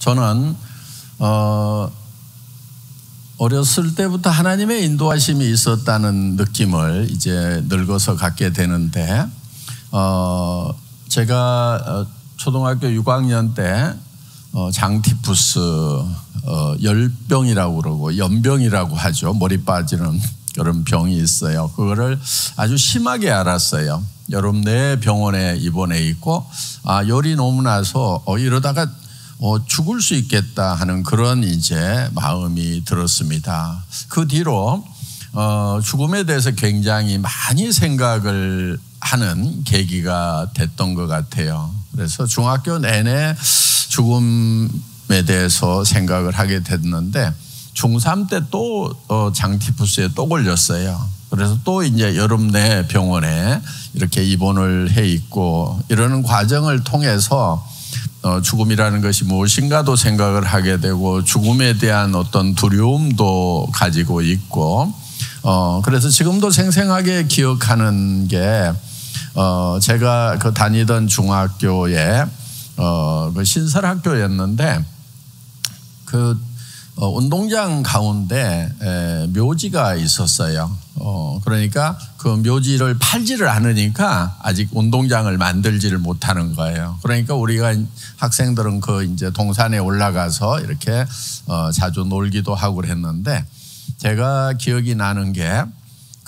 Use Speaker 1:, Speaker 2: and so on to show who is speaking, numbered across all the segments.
Speaker 1: 저는 어 어렸을 때부터 하나님의 인도하심이 있었다는 느낌을 이제 늙어서 갖게 되는데 어 제가 어, 초등학교 6학년 때 어, 장티푸스 어, 열병이라고 그러고 연병이라고 하죠. 머리 빠지는 그런 병이 있어요. 그거를 아주 심하게 알았어요. 여름 내 병원에 입원해 있고 아 열이 너무 나서 어, 이러다가 어, 죽을 수 있겠다 하는 그런 이제 마음이 들었습니다. 그 뒤로 어, 죽음에 대해서 굉장히 많이 생각을 하는 계기가 됐던 것 같아요. 그래서 중학교 내내 죽음에 대해서 생각을 하게 됐는데 중3 때또 어, 장티푸스에 또 걸렸어요. 그래서 또 이제 여름 내 병원에 이렇게 입원을 해 있고 이러는 과정을 통해서 어, 죽음이라는 것이 무엇인가도 생각을 하게 되고 죽음에 대한 어떤 두려움도 가지고 있고 어, 그래서 지금도 생생하게 기억하는 게 어, 제가 그 다니던 중학교에 어, 그 신설학교였는데 그 어, 운동장 가운데 에, 묘지가 있었어요. 어, 그러니까 그 묘지를 팔지를 않으니까 아직 운동장을 만들지를 못하는 거예요. 그러니까 우리가 학생들은 그 이제 동산에 올라가서 이렇게 어, 자주 놀기도 하고 그랬는데 제가 기억이 나는 게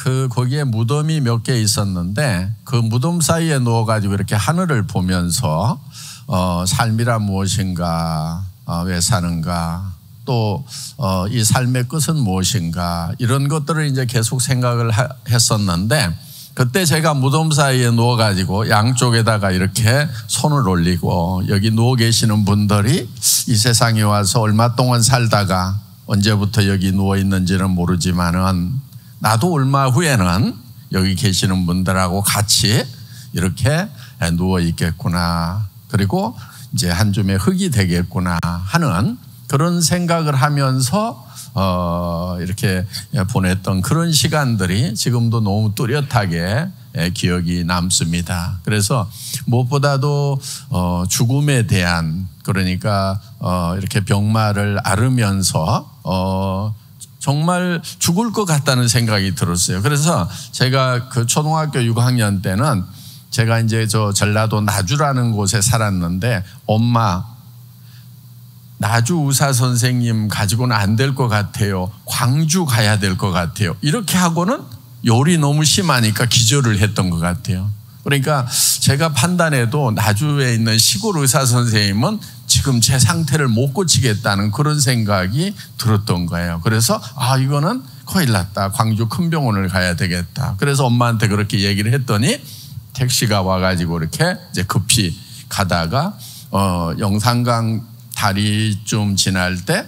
Speaker 1: 그 거기에 무덤이 몇 개 있었는데 그 무덤 사이에 누워가지고 이렇게 하늘을 보면서 어, 삶이란 무엇인가, 어, 왜 사는가, 또, 어, 이 삶의 끝은 무엇인가, 이런 것들을 이제 계속 생각을 하, 했었는데, 그때 제가 무덤 사이에 누워가지고 양쪽에다가 이렇게 손을 올리고, 여기 누워 계시는 분들이 이 세상에 와서 얼마 동안 살다가 언제부터 여기 누워 있는지는 모르지만은, 나도 얼마 후에는 여기 계시는 분들하고 같이 이렇게 누워 있겠구나. 그리고 이제 한 줌의 흙이 되겠구나 하는 그런 생각을 하면서 어 이렇게 보냈던 그런 시간들이 지금도 너무 뚜렷하게 기억이 남습니다. 그래서 무엇보다도 어 죽음에 대한 그러니까 어 이렇게 병마를 앓으면서 어 정말 죽을 것 같다는 생각이 들었어요. 그래서 제가 그 초등학교 6학년 때는 제가 이제 저 전라도 나주라는 곳에 살았는데 엄마 나주 의사 선생님 가지고는 안 될 것 같아요. 광주 가야 될 것 같아요. 이렇게 하고는 열이 너무 심하니까 기절을 했던 것 같아요. 그러니까 제가 판단해도 나주에 있는 시골 의사 선생님은 지금 제 상태를 못 고치겠다는 그런 생각이 들었던 거예요. 그래서 아 이거는 큰일 났다. 광주 큰 병원을 가야 되겠다. 그래서 엄마한테 그렇게 얘기를 했더니 택시가 와가지고 이렇게 이제 급히 가다가 어, 영산강 다리 좀 지날 때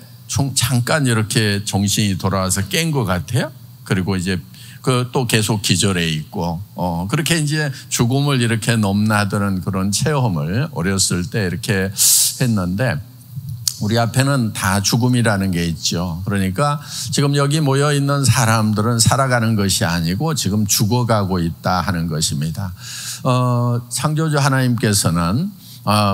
Speaker 1: 잠깐 이렇게 정신이 돌아와서 깬 것 같아요. 그리고 이제 그 또 계속 기절해 있고 어, 그렇게 이제 죽음을 이렇게 넘나드는 그런 체험을 어렸을 때 이렇게 했는데 우리 앞에는 다 죽음이라는 게 있죠. 그러니까 지금 여기 모여 있는 사람들은 살아가는 것이 아니고 지금 죽어가고 있다 하는 것입니다. 어, 창조주 하나님께서는 어,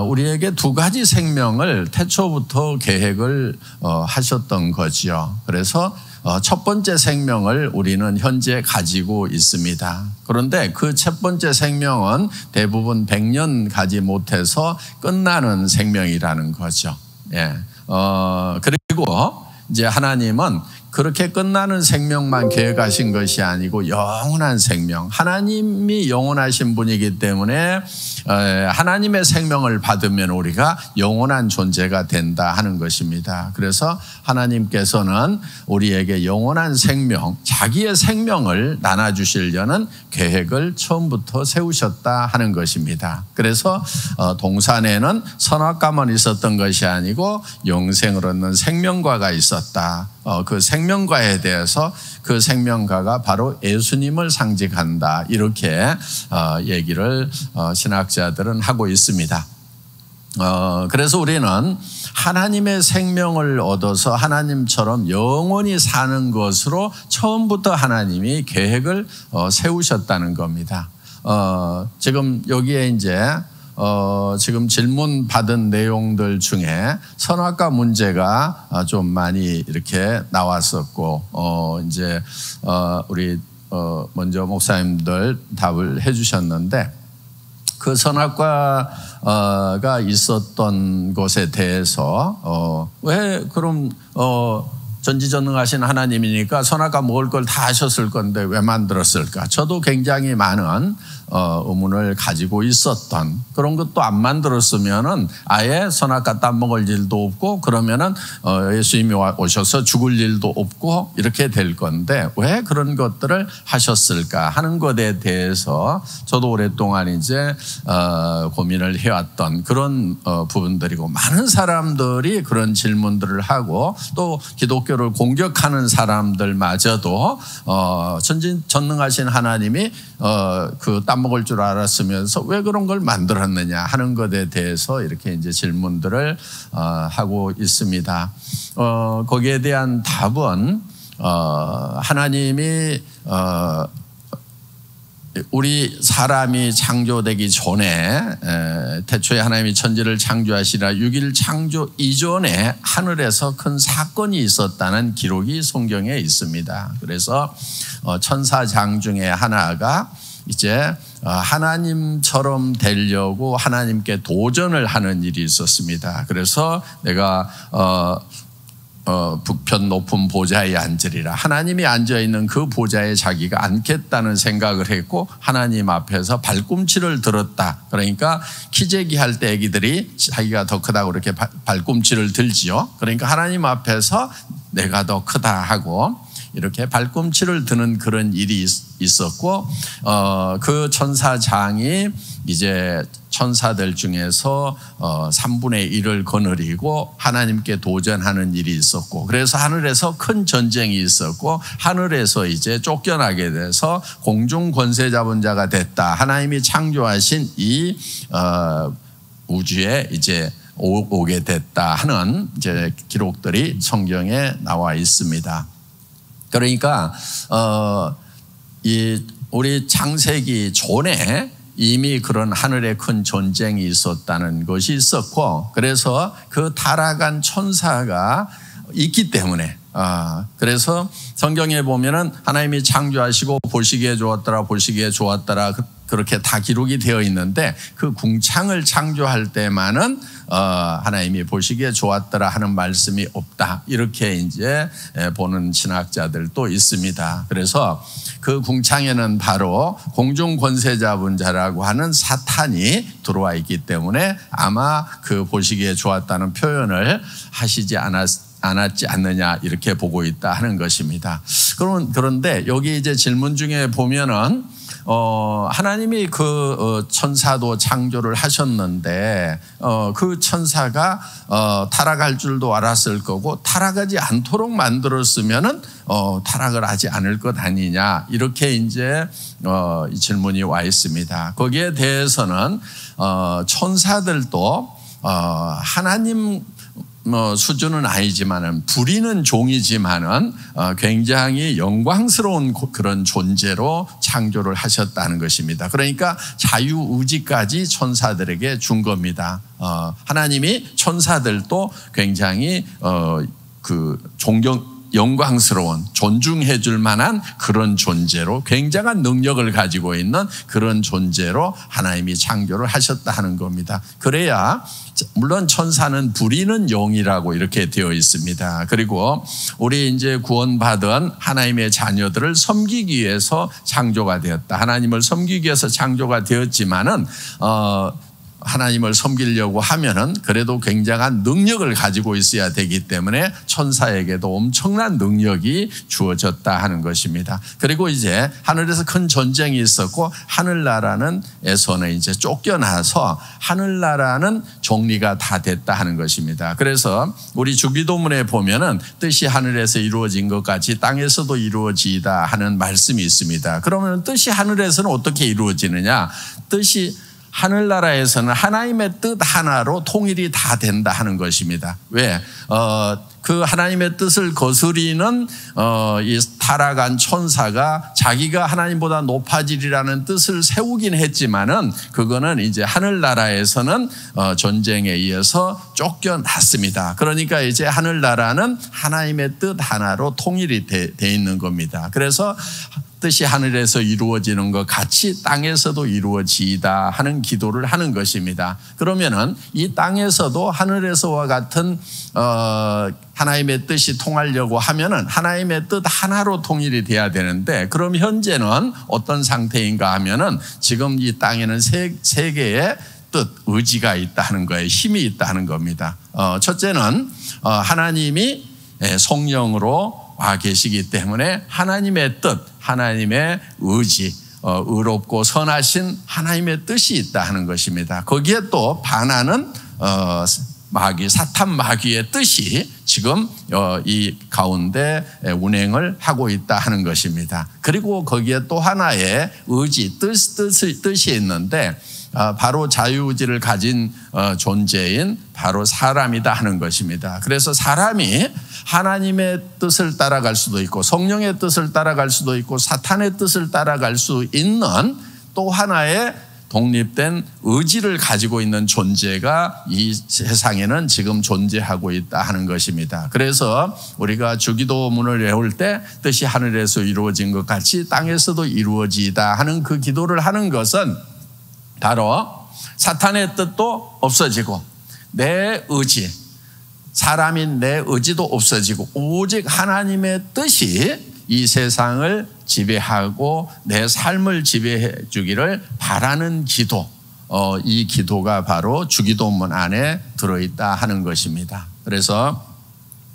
Speaker 1: 우리에게 두 가지 생명을 태초부터 계획을 어, 하셨던 거지요. 그래서 어, 첫 번째 생명을 우리는 현재 가지고 있습니다. 그런데 그 첫 번째 생명은 대부분 100년 가지 못해서 끝나는 생명이라는 거죠. 예. 어, 그리고 이제 하나님은 그렇게 끝나는 생명만 계획하신 것이 아니고 영원한 생명. 하나님이 영원하신 분이기 때문에 하나님의 생명을 받으면 우리가 영원한 존재가 된다 하는 것입니다. 그래서 하나님께서는 우리에게 영원한 생명, 자기의 생명을 나눠주시려는 계획을 처음부터 세우셨다 하는 것입니다. 그래서 어, 동산에는 선악과만 있었던 것이 아니고 영생을 얻는 생명과가 있었다. 어, 그 생명과에 대해서 그 생명과가 바로 예수님을 상징한다. 이렇게 어, 얘기를 신학자들은 하고 있습니다. 그래서 우리는 하나님의 생명을 얻어서 하나님처럼 영원히 사는 것으로 처음부터 하나님이 계획을 세우셨다는 겁니다. 어, 지금 여기에 이제 어, 지금 질문 받은 내용들 중에 선악과 문제가 좀 많이 이렇게 나왔었고, 어, 이제, 어, 우리, 어, 먼저 목사님들 답을 해 주셨는데, 그 선악과가 있었던 것에 대해서, 어, 왜 그럼, 어, 전지전능하신 하나님이니까 선악과 먹을 걸 다 하셨을 건데 왜 만들었을까? 저도 굉장히 많은 어, 의문을 가지고 있었던 그런 것도 안 만들었으면은 아예 선악과 땀 먹을 일도 없고 그러면은 어, 예수님이 오셔서 죽을 일도 없고 이렇게 될 건데 왜 그런 것들을 하셨을까 하는 것에 대해서 저도 오랫동안 이제 어, 고민을 해왔던 그런 어, 부분들이고 많은 사람들이 그런 질문들을 하고 또 기독교를 공격하는 사람들마저도 어, 전진 전능하신 하나님이 어, 그땀 먹을 줄 알았으면서 왜 그런 걸 만들었느냐 하는 것에 대해서 이렇게 이제 질문들을 어, 하고 있습니다. 어, 거기에 대한 답은 어, 하나님이 어, 우리 사람이 창조되기 전에 태초에 하나님이 천지를 창조하시라 6일 창조 이전에 하늘에서 큰 사건이 있었다는 기록이 성경에 있습니다. 그래서 어, 천사장 중에 하나가 이제 어, 하나님처럼 되려고 하나님께 도전을 하는 일이 있었습니다. 그래서 내가 어, 어, 북편 높은 보좌에 앉으리라. 하나님이 앉아 있는 그 보좌에 자기가 앉겠다는 생각을 했고 하나님 앞에서 발꿈치를 들었다. 그러니까 키재기 할 때 애기들이 자기가 더 크다고 그렇게 발꿈치를 들지요. 그러니까 하나님 앞에서 내가 더 크다 하고 이렇게 발꿈치를 드는 그런 일이 있었고 어, 그 천사장이 이제 천사들 중에서 어, 3분의 1을 거느리고 하나님께 도전하는 일이 있었고 그래서 하늘에서 큰 전쟁이 있었고 하늘에서 이제 쫓겨나게 돼서 공중 권세 잡은 자가 됐다. 하나님이 창조하신 이 어, 우주에 이제 오게 됐다 하는 이제 기록들이 성경에 나와 있습니다. 그러니까 어, 이 우리 창세기 전에 이미 그런 하늘에 큰 전쟁이 있었다는 것이 있었고 그래서 그 타락한 천사가 있기 때문에 아, 그래서 성경에 보면은 하나님이 창조하시고 보시기에 좋았더라, 보시기에 좋았더라, 그, 그렇게 다 기록이 되어 있는데 그 궁창을 창조할 때만은 어, 하나님이 보시기에 좋았더라 하는 말씀이 없다. 이렇게 이제 보는 신학자들도 있습니다. 그래서 그 궁창에는 바로 공중 권세 잡은 자라고 하는 사탄이 들어와 있기 때문에 아마 그 보시기에 좋았다는 표현을 하시지 않았 않았지 않느냐 이렇게 보고 있다 하는 것입니다. 그런 그런데 여기 이제 질문 중에 보면은 어, 하나님이 그 어, 천사도 창조를 하셨는데 어, 그 천사가 어, 타락할 줄도 알았을 거고 타락하지 않도록 만들었으면은 어, 타락을 하지 않을 것 아니냐 이렇게 이제 어, 이 질문이 와 있습니다. 거기에 대해서는 어, 천사들도 어, 하나님 뭐 수준은 아니지만은 부리는 종이지만은 어, 굉장히 영광스러운 그런 존재로 창조를 하셨다는 것입니다. 그러니까 자유의지까지 천사들에게 준 겁니다. 어, 하나님이 천사들도 굉장히 어, 그 존경 영광스러운 존중해 줄 만한 그런 존재로 굉장한 능력을 가지고 있는 그런 존재로 하나님이 창조를 하셨다 하는 겁니다. 그래야 물론 천사는 부리는 영이라고 이렇게 되어 있습니다. 그리고 우리 이제 구원받은 하나님의 자녀들을 섬기기 위해서 창조가 되었다. 하나님을 섬기기 위해서 창조가 되었지만은 어 하나님을 섬기려고 하면은 그래도 굉장한 능력을 가지고 있어야 되기 때문에 천사에게도 엄청난 능력이 주어졌다 하는 것입니다. 그리고 이제 하늘에서 큰 전쟁이 있었고 하늘나라는 에서는 이제 쫓겨나서 하늘나라는 정리가 다 됐다 하는 것입니다. 그래서 우리 주기도문에 보면은 뜻이 하늘에서 이루어진 것 같이 땅에서도 이루어지다 하는 말씀이 있습니다. 그러면 뜻이 하늘에서는 어떻게 이루어지느냐? 뜻이 하늘나라에서는 하나님의 뜻 하나로 통일이 다 된다 하는 것입니다. 왜? 어, 그 하나님의 뜻을 거스리는 어, 이 타락한 천사가 자기가 하나님보다 높아지리라는 뜻을 세우긴 했지만은 그거는 이제 하늘나라에서는 어, 전쟁에 의해서 쫓겨났습니다. 그러니까 이제 하늘나라는 하나님의 뜻 하나로 통일이 돼, 돼 있는 겁니다. 그래서 뜻이 하늘에서 이루어지는 것 같이 땅에서도 이루어지다 하는 기도를 하는 것입니다. 그러면은 이 땅에서도 하늘에서와 같은 어 하나님의 뜻이 통하려고 하면은 하나님의 뜻 하나로 통일이 돼야 되는데 그럼 현재는 어떤 상태인가 하면은 지금 이 땅에는 세, 세 개의 뜻, 의지가 있다 하는 거예요. 힘이 있다 하는 겁니다. 어, 첫째는 어, 하나님이 예, 성령으로 와 계시기 때문에 하나님의 뜻, 하나님의 의지, 어, 의롭고 선하신 하나님의 뜻이 있다 하는 것입니다. 거기에 또 반하는 어, 마귀, 사탄 마귀의 뜻이 지금 어, 이 가운데 운행을 하고 있다 하는 것입니다. 그리고 거기에 또 하나의 의지, 뜻, 뜻, 뜻이 있는데 아, 바로 자유의지를 가진 어, 존재인 바로 사람이다 하는 것입니다. 그래서 사람이 하나님의 뜻을 따라갈 수도 있고 성령의 뜻을 따라갈 수도 있고 사탄의 뜻을 따라갈 수 있는 또 하나의 독립된 의지를 가지고 있는 존재가 이 세상에는 지금 존재하고 있다 하는 것입니다. 그래서 우리가 주기도문을 외울 때 뜻이 하늘에서 이루어진 것 같이 땅에서도 이루어지다 하는 그 기도를 하는 것은 바로 사탄의 뜻도 없어지고 내 의지, 사람인 내 의지도 없어지고 오직 하나님의 뜻이 이 세상을 지배하고 내 삶을 지배해 주기를 바라는 기도. 어, 이 기도가 바로 주기도문 안에 들어있다 하는 것입니다. 그래서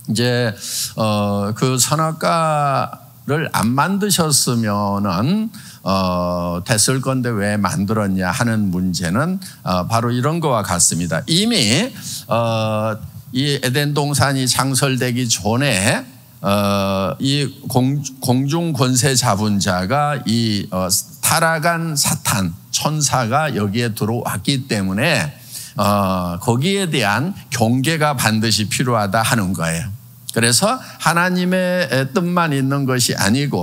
Speaker 1: 이제 어, 그 선악과를 안 만드셨으면은 어, 됐을 건데 왜 만들었냐 하는 문제는 어, 바로 이런 거와 같습니다. 이미 어, 이 에덴 동산이 창설되기 전에 어, 이 공, 공중 권세 잡은 자가 이 어, 타락한 사탄 천사가 여기에 들어왔기 때문에 어, 거기에 대한 경계가 반드시 필요하다 하는 거예요. 그래서 하나님의 뜻만 있는 것이 아니고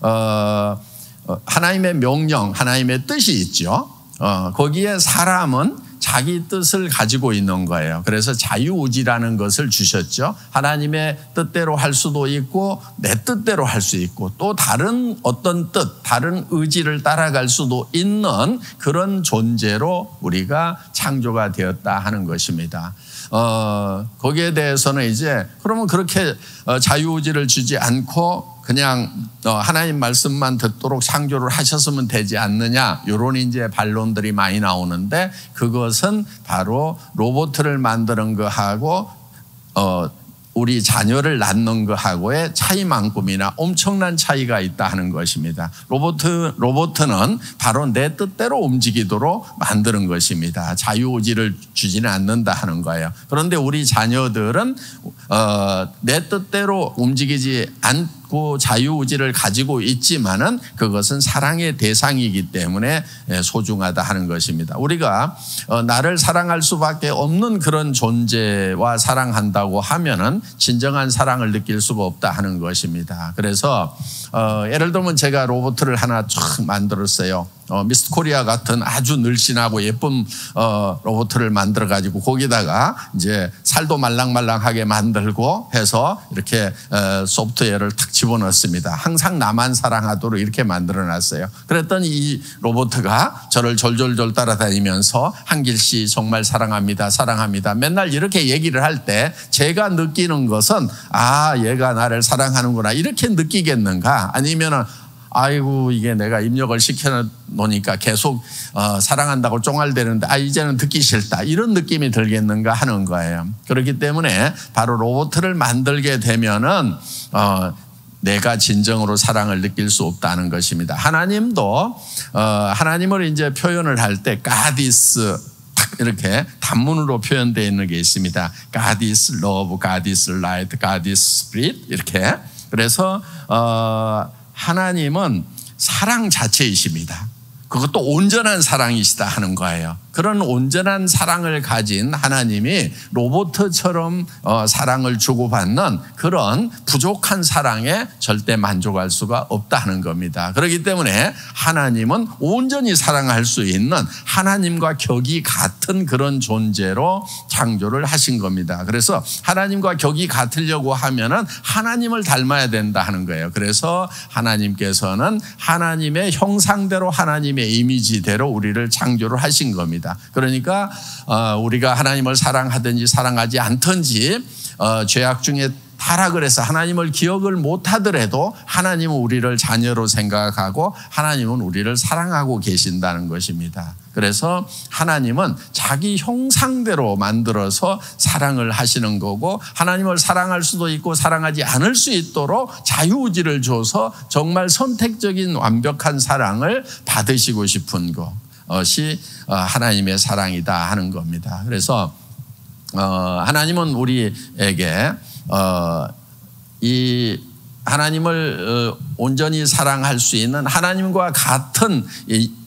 Speaker 1: 어, 어, 하나님의 명령, 하나님의 뜻이 있죠. 어, 거기에 사람은 자기 뜻을 가지고 있는 거예요. 그래서 자유의지라는 것을 주셨죠. 하나님의 뜻대로 할 수도 있고 내 뜻대로 할 수 있고 또 다른 어떤 뜻, 다른 의지를 따라갈 수도 있는 그런 존재로 우리가 창조가 되었다 하는 것입니다. 어, 거기에 대해서는 이제 그러면 그렇게 어, 자유의지를 주지 않고 그냥 어, 하나님 말씀만 듣도록 창조를 하셨으면 되지 않느냐 이런 이제 반론들이 많이 나오는데 그것은 바로 로봇을 만드는 거하고 어 우리 자녀를 낳는 것하고의 차이만큼이나 엄청난 차이가 있다 하는 것입니다. 로봇, 로봇은 바로 내 뜻대로 움직이도록 만드는 것입니다. 자유의지를 주지는 않는다 하는 거예요. 그런데 우리 자녀들은, 어, 내 뜻대로 움직이지 않 있고 자유의지를 가지고 있지만은 그것은 사랑의 대상이기 때문에 예, 소중하다 하는 것입니다. 우리가 어, 나를 사랑할 수밖에 없는 그런 존재와 사랑한다고 하면은 진정한 사랑을 느낄 수가 없다 하는 것입니다. 그래서 어, 예를 들면 제가 로봇을 하나 쫙 만들었어요. 어, 미스트 코리아 같은 아주 늘씬하고 예쁜 어, 로봇을 만들어 가지고 거기다가 이제 살도 말랑말랑하게 만들고 해서 이렇게 어, 소프트웨어를 탁 집어넣습니다. 항상 나만 사랑하도록 이렇게 만들어 놨어요. 그랬더니 이 로봇가 저를 졸졸졸 따라다니면서 한길 씨 정말 사랑합니다. 사랑합니다. 맨날 이렇게 얘기를 할 때 제가 느끼는 것은 아, 얘가 나를 사랑하는구나. 이렇게 느끼겠는가? 아니면은 아이고 이게 내가 입력을 시켜 놓으니까 계속 어, 사랑한다고 쫑알대는데 아 이제는 듣기 싫다 이런 느낌이 들겠는가 하는 거예요. 그렇기 때문에 바로 로봇을 만들게 되면은 어, 내가 진정으로 사랑을 느낄 수 없다는 것입니다. 하나님도 어, 하나님을 이제 표현을 할 때 가디스 이렇게 단문으로 표현되어 있는 게 있습니다. God is light, God is spirit 이렇게 그래서 어, 하나님은 사랑 자체이십니다. 그것도 온전한 사랑이시다 하는 거예요. 그런 온전한 사랑을 가진 하나님이 로봇처럼 어, 사랑을 주고받는 그런 부족한 사랑에 절대 만족할 수가 없다 하는 겁니다. 그렇기 때문에 하나님은 온전히 사랑할 수 있는 하나님과 격이 같은 그런 존재로 창조를 하신 겁니다. 그래서 하나님과 격이 같으려고 하면은 하나님을 닮아야 된다 하는 거예요. 그래서 하나님께서는 하나님의 형상대로 하나님의 이미지대로 우리를 창조를 하신 겁니다. 그러니까 어, 우리가 하나님을 사랑하든지 사랑하지 않든지 어, 죄악 중에 타락을 해서 하나님을 기억을 못 하더라도 하나님은 우리를 자녀로 생각하고 하나님은 우리를 사랑하고 계신다는 것입니다. 그래서 하나님은 자기 형상대로 만들어서 사랑을 하시는 거고 하나님을 사랑할 수도 있고 사랑하지 않을 수 있도록 자유의지를 줘서 정말 선택적인 완벽한 사랑을 받으시고 싶은 것이 어, 하나님의 사랑이다 하는 겁니다. 그래서 어, 하나님은 우리에게 어, 이 하나님을 어, 온전히 사랑할 수 있는 하나님과 같은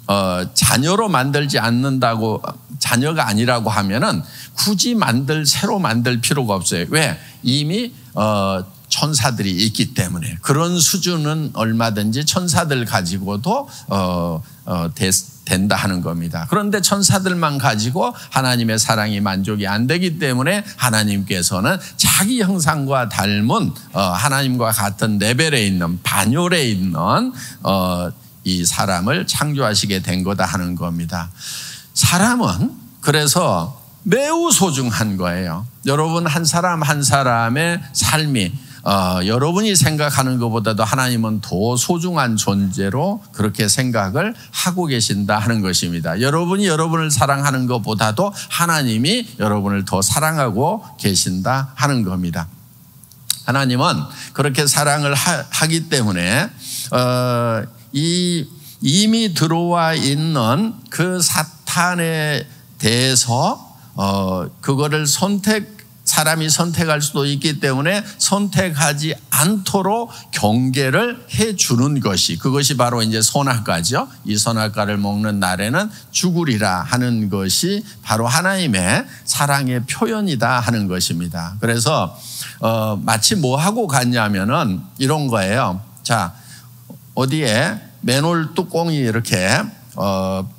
Speaker 1: 어, 자녀로 만들지 않는다고 자녀가 아니라고 하면은 굳이 만들 새로 만들 필요가 없어요. 왜 이미 어, 천사들이 있기 때문에 그런 수준은 얼마든지 천사들 가지고도 어, 어, 됐, 된다 하는 겁니다. 그런데 천사들만 가지고 하나님의 사랑이 만족이 안 되기 때문에 하나님께서는 자기 형상과 닮은 어, 하나님과 같은 레벨에 있는 반열에 있는 어, 이 사람을 창조하시게 된 거다 하는 겁니다. 사람은 그래서 매우 소중한 거예요. 여러분 한 사람 한 사람의 삶이 어, 여러분이 생각하는 것보다도 하나님은 더 소중한 존재로 그렇게 생각을 하고 계신다 하는 것입니다. 여러분이 여러분을 사랑하는 것보다도 하나님이 여러분을 더 사랑하고 계신다 하는 겁니다. 하나님은 그렇게 사랑을 하, 기 때문에 어, 이 이미 들어와 있는 그 사탄에 대해서 어, 그거를 선택 사람이 선택할 수도 있기 때문에 선택하지 않도록 경계를 해 주는 것이 그것이 바로 이제 선악과죠. 이 선악과를 먹는 날에는 죽으리라 하는 것이 바로 하나님의 사랑의 표현이다 하는 것입니다. 그래서 어, 마치 뭐 하고 갔냐면은 이런 거예요. 자 어디에 맨홀 뚜껑이 이렇게 어, 어,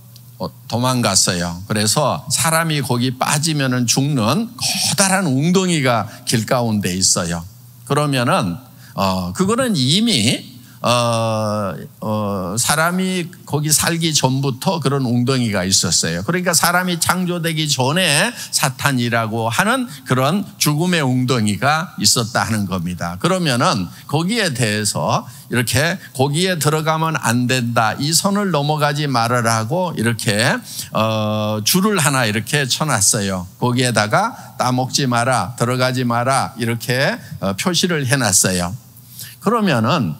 Speaker 1: 도망갔어요. 그래서 사람이 거기 빠지면 죽는 커다란 웅덩이가 길 가운데 있어요. 그러면은 어 그거는 이미 어, 어, 사람이 거기 살기 전부터 그런 웅덩이가 있었어요. 그러니까 사람이 창조되기 전에 사탄이라고 하는 그런 죽음의 웅덩이가 있었다 하는 겁니다. 그러면은 거기에 대해서 이렇게 거기에 들어가면 안 된다. 이 선을 넘어가지 말으라고 이렇게 어, 줄을 하나 이렇게 쳐놨어요. 거기에다가 따먹지 마라, 들어가지 마라 이렇게 어, 표시를 해놨어요. 그러면은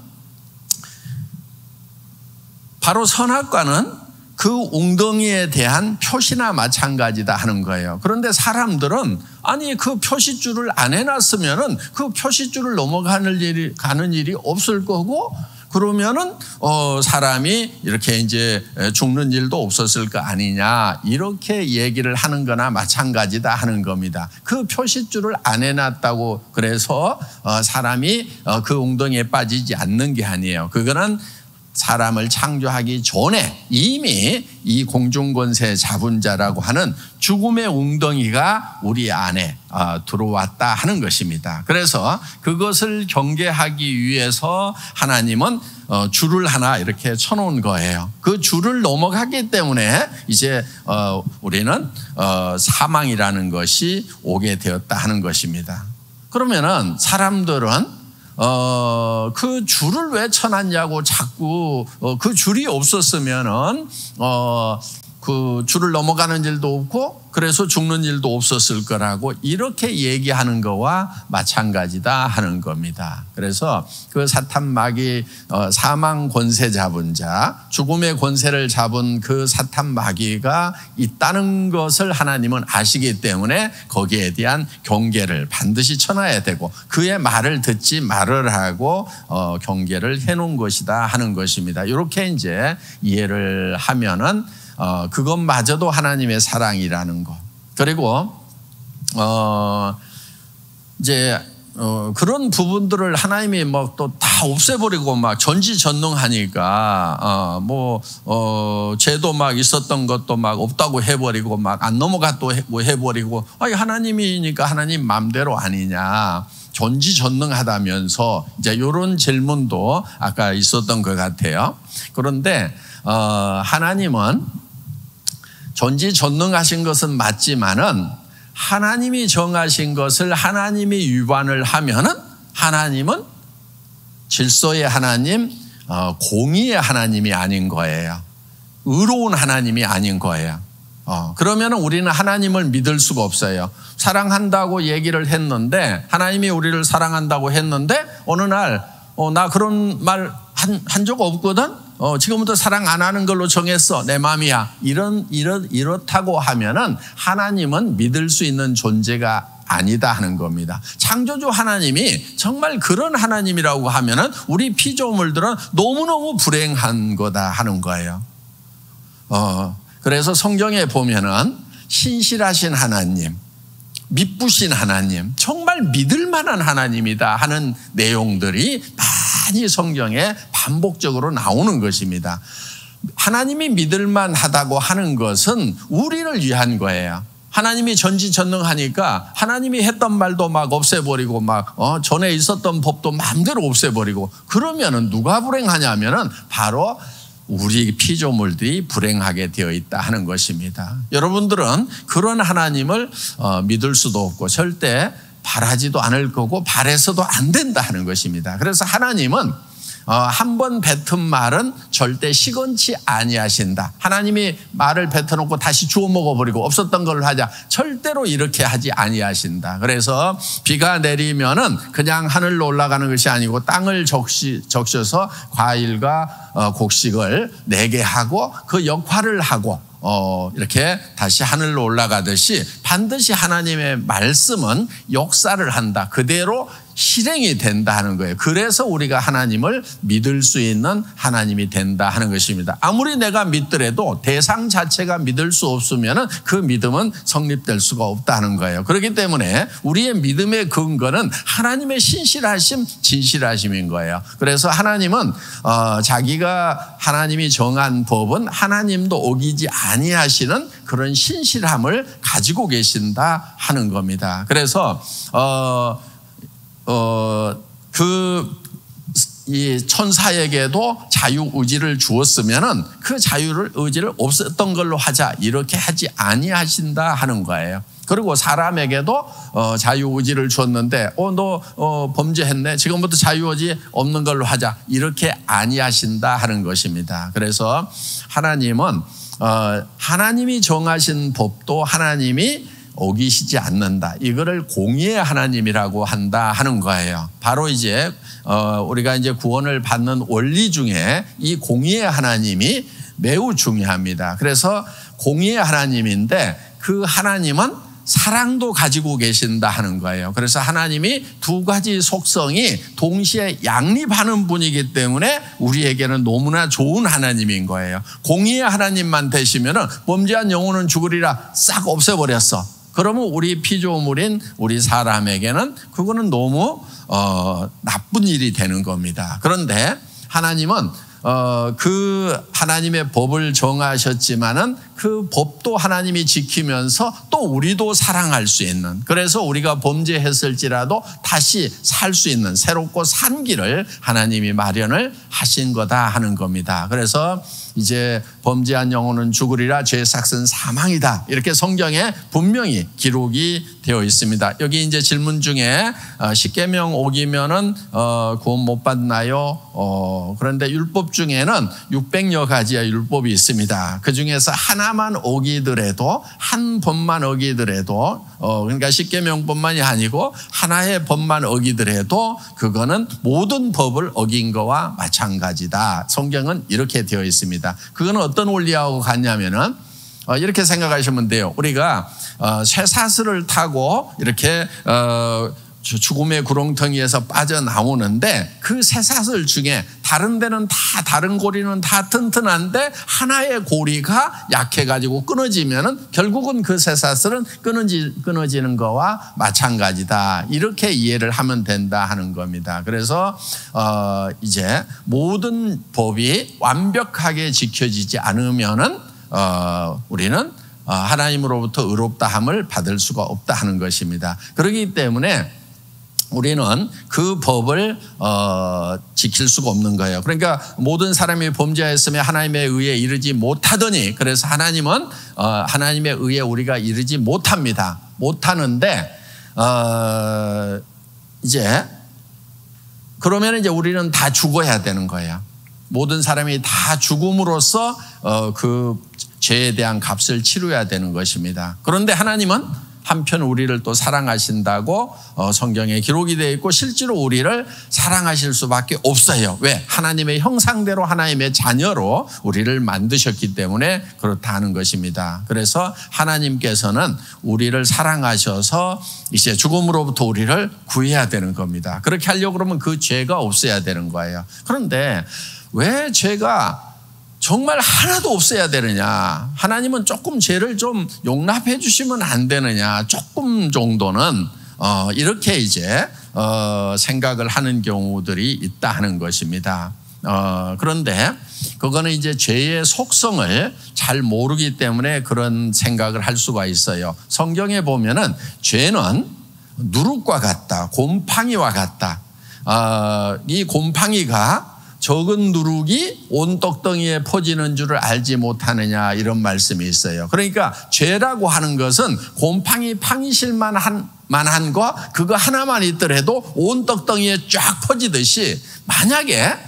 Speaker 1: 바로 선악과는 그 웅덩이에 대한 표시나 마찬가지다 하는 거예요. 그런데 사람들은 아니 그 표시줄을 안 해놨으면은 그 표시줄을 넘어가는 일이 가는 일이 없을 거고 그러면은 어 사람이 이렇게 이제 죽는 일도 없었을 거 아니냐 이렇게 얘기를 하는 거나 마찬가지다 하는 겁니다. 그 표시줄을 안 해놨다고 그래서 어 사람이 어 그 웅덩이에 빠지지 않는 게 아니에요. 그거는 사람을 창조하기 전에 이미 이 공중권세 잡은 자라고 하는 죽음의 웅덩이가 우리 안에 어, 들어왔다 하는 것입니다. 그래서 그것을 경계하기 위해서 하나님은 어, 줄을 하나 이렇게 쳐놓은 거예요. 그 줄을 넘어갔기 때문에 이제 어, 우리는 사망이라는 것이 오게 되었다 하는 것입니다. 그러면은 사람들은 어, 그 줄을 왜 쳐놨냐고 자꾸 어, 그 줄이 없었으면은 어, 그 줄을 넘어가는 일도 없고 그래서 죽는 일도 없었을 거라고 이렇게 얘기하는 거와 마찬가지다 하는 겁니다. 그래서 그 사탄 마귀 어, 사망 권세 잡은 자, 죽음의 권세를 잡은 그 사탄 마귀가 있다는 것을 하나님은 아시기 때문에 거기에 대한 경계를 반드시 쳐놔야 되고 그의 말을 듣지 말으라고 어, 경계를 해놓은 것이다 하는 것입니다. 이렇게 이제 이해를 하면은 어, 그것마저도 하나님의 사랑이라는 것. 그리고 어 이제 어, 그런 부분들을 하나님이 뭐또다 없애버리고 막 전지전능하니까 어, 뭐 어, 죄도 막 있었던 것도 막 없다고 해버리고 막 안 넘어갔도 해, 뭐 해버리고 아니 하나님이니까 하나님 마음대로 아니냐 전지전능하다면서 이제 이런 질문도 아까 있었던 것 같아요. 그런데 어, 하나님은 전지전능하신 것은 맞지만은 하나님이 정하신 것을 하나님이 위반을 하면은 하나님은 질서의 하나님, 어, 공의의 하나님이 아닌 거예요. 의로운 하나님이 아닌 거예요. 어, 그러면 우리는 하나님을 믿을 수가 없어요. 사랑한다고 얘기를 했는데, 하나님이 우리를 사랑한다고 했는데, 어느 날, 어, 나 그런 말 한, 한 적 없거든? 어, 지금부터 사랑 안 하는 걸로 정했어. 내 마음이야. 이런, 이런, 이렇다고 하면은 하나님은 믿을 수 있는 존재가 아니다 하는 겁니다. 창조주 하나님이 정말 그런 하나님이라고 하면은 우리 피조물들은 너무너무 불행한 거다 하는 거예요. 어, 그래서 성경에 보면은 신실하신 하나님, 믿부신 하나님, 정말 믿을 만한 하나님이다 하는 내용들이 많 이 성경에 반복적으로 나오는 것입니다. 하나님이 믿을만 하다고 하는 것은 우리를 위한 거예요. 하나님이 전지전능하니까 하나님이 했던 말도 막 없애버리고 막 어, 전에 있었던 법도 마음대로 없애버리고 그러면은 누가 불행하냐면은 바로 우리 피조물들이 불행하게 되어 있다 하는 것입니다. 여러분들은 그런 하나님을 어, 믿을 수도 없고 절대 바라지도 않을 거고 바래서도 안 된다 하는 것입니다. 그래서 하나님은 어, 한번 뱉은 말은 절대 시건치 아니하신다. 하나님이 말을 뱉어놓고 다시 주워 먹어버리고 없었던 걸로 하자. 절대로 이렇게 하지 아니하신다. 그래서 비가 내리면은 그냥 하늘로 올라가는 것이 아니고 땅을 적시, 적셔서 과일과 어, 곡식을 내게 하고 그 역할을 하고 어, 이렇게 다시 하늘로 올라가듯이 반드시 하나님의 말씀은 역사를 한다. 그대로 실행이 된다 하는 거예요. 그래서 우리가 하나님을 믿을 수 있는 하나님이 된다 하는 것입니다. 아무리 내가 믿더라도 대상 자체가 믿을 수 없으면 그 믿음은 성립될 수가 없다는 거예요. 그렇기 때문에 우리의 믿음의 근거는 하나님의 신실하심, 진실하심인 거예요. 그래서 하나님은 어, 자기가 하나님이 정한 법은 하나님도 어기지 아니하시는 그런 신실함을 가지고 계신다 하는 겁니다. 그래서 어, 어, 그, 이 천사에게도 자유 의지를 주었으면은 그 자유를 의지를 없었던 걸로 하자 이렇게 하지 아니하신다 하는 거예요. 그리고 사람에게도 어, 자유 의지를 줬는데 어너 어, 범죄했네 지금부터 자유 의지 없는 걸로 하자 이렇게 아니하신다 하는 것입니다. 그래서 하나님은 어, 하나님이 정하신 법도 하나님이 어기시지 않는다. 이거를 공의의 하나님이라고 한다 하는 거예요. 바로 이제 어, 우리가 이제 구원을 받는 원리 중에 이 공의의 하나님이 매우 중요합니다. 그래서 공의의 하나님인데 그 하나님은 사랑도 가지고 계신다 하는 거예요. 그래서 하나님이 두 가지 속성이 동시에 양립하는 분이기 때문에 우리에게는 너무나 좋은 하나님인 거예요. 공의의 하나님만 되시면은 범죄한 영혼은 죽으리라 싹 없애버렸어. 그러면 우리 피조물인 우리 사람에게는 그거는 너무 어, 나쁜 일이 되는 겁니다. 그런데 하나님은 어, 그 하나님의 법을 정하셨지만은 그 법도 하나님이 지키면서 또 우리도 사랑할 수 있는 그래서 우리가 범죄했을지라도 다시 살 수 있는 새롭고 산 길을 하나님이 마련을 하신 거다 하는 겁니다. 그래서 이제 범죄한 영혼은 죽으리라 죄의 삭은 사망이다. 이렇게 성경에 분명히 기록이 되어 있습니다. 여기 이제 질문 중에 어, 십계명 오기면은 어, 구원 못 받나요? 어, 그런데 율법 중에는 600여 가지의 율법이 있습니다. 그 중에서 하나만 어기더라도 한 법만 어기더라도 어, 그러니까 십계명법만이 아니고 하나의 법만 어기더라도 그거는 모든 법을 어긴 거와 마찬가지다. 성경은 이렇게 되어 있습니다. 그거는 어떤 원리하고 같냐면은 어, 이렇게 생각하시면 돼요. 우리가 어, 쇠사슬을 타고 이렇게 어, 죽음의 구렁텅이에서 빠져나오는데 그 쇠사슬 중에 다른 데는 다 다른 고리는 다 튼튼한데 하나의 고리가 약해가지고 끊어지면은 결국은 그 쇠사슬은 끊어지, 끊어지는 거와 마찬가지다 이렇게 이해를 하면 된다 하는 겁니다. 그래서 어 이제 모든 법이 완벽하게 지켜지지 않으면은 어 우리는 어, 하나님으로부터 의롭다함을 받을 수가 없다 하는 것입니다. 그렇기 때문에 우리는 그 법을 어, 지킬 수가 없는 거예요. 그러니까 모든 사람이 범죄했으면 하나님의 의에 이르지 못하더니 그래서 하나님은 어, 하나님의 의에 우리가 이르지 못합니다. 못하는데 어, 이제 그러면 이제 우리는 다 죽어야 되는 거예요. 모든 사람이 다 죽음으로써 어, 그 죄에 대한 값을 치러야 되는 것입니다. 그런데 하나님은 한편 우리를 또 사랑하신다고 어, 성경에 기록이 되어 있고 실제로 우리를 사랑하실 수밖에 없어요. 왜? 하나님의 형상대로 하나님의 자녀로 우리를 만드셨기 때문에 그렇다는 것입니다. 그래서 하나님께서는 우리를 사랑하셔서 이제 죽음으로부터 우리를 구해야 되는 겁니다. 그렇게 하려고 그러면 그 죄가 없어야 되는 거예요. 그런데 왜 죄가 정말 하나도 없어야 되느냐? 하나님은 조금 죄를 좀 용납해 주시면 안 되느냐? 조금 정도는 어, 이렇게 이제 어, 생각을 하는 경우들이 있다 하는 것입니다. 어, 그런데 그거는 이제 죄의 속성을 잘 모르기 때문에 그런 생각을 할 수가 있어요. 성경에 보면은 죄는 누룩과 같다, 곰팡이와 같다. 어, 이 곰팡이가 적은 누룩이 온 떡덩이에 퍼지는 줄을 알지 못하느냐 이런 말씀이 있어요. 그러니까 죄라고 하는 것은 곰팡이 팡이실만 한 만한 거 그거 하나만 있더라도 온 떡덩이에 쫙 퍼지듯이 만약에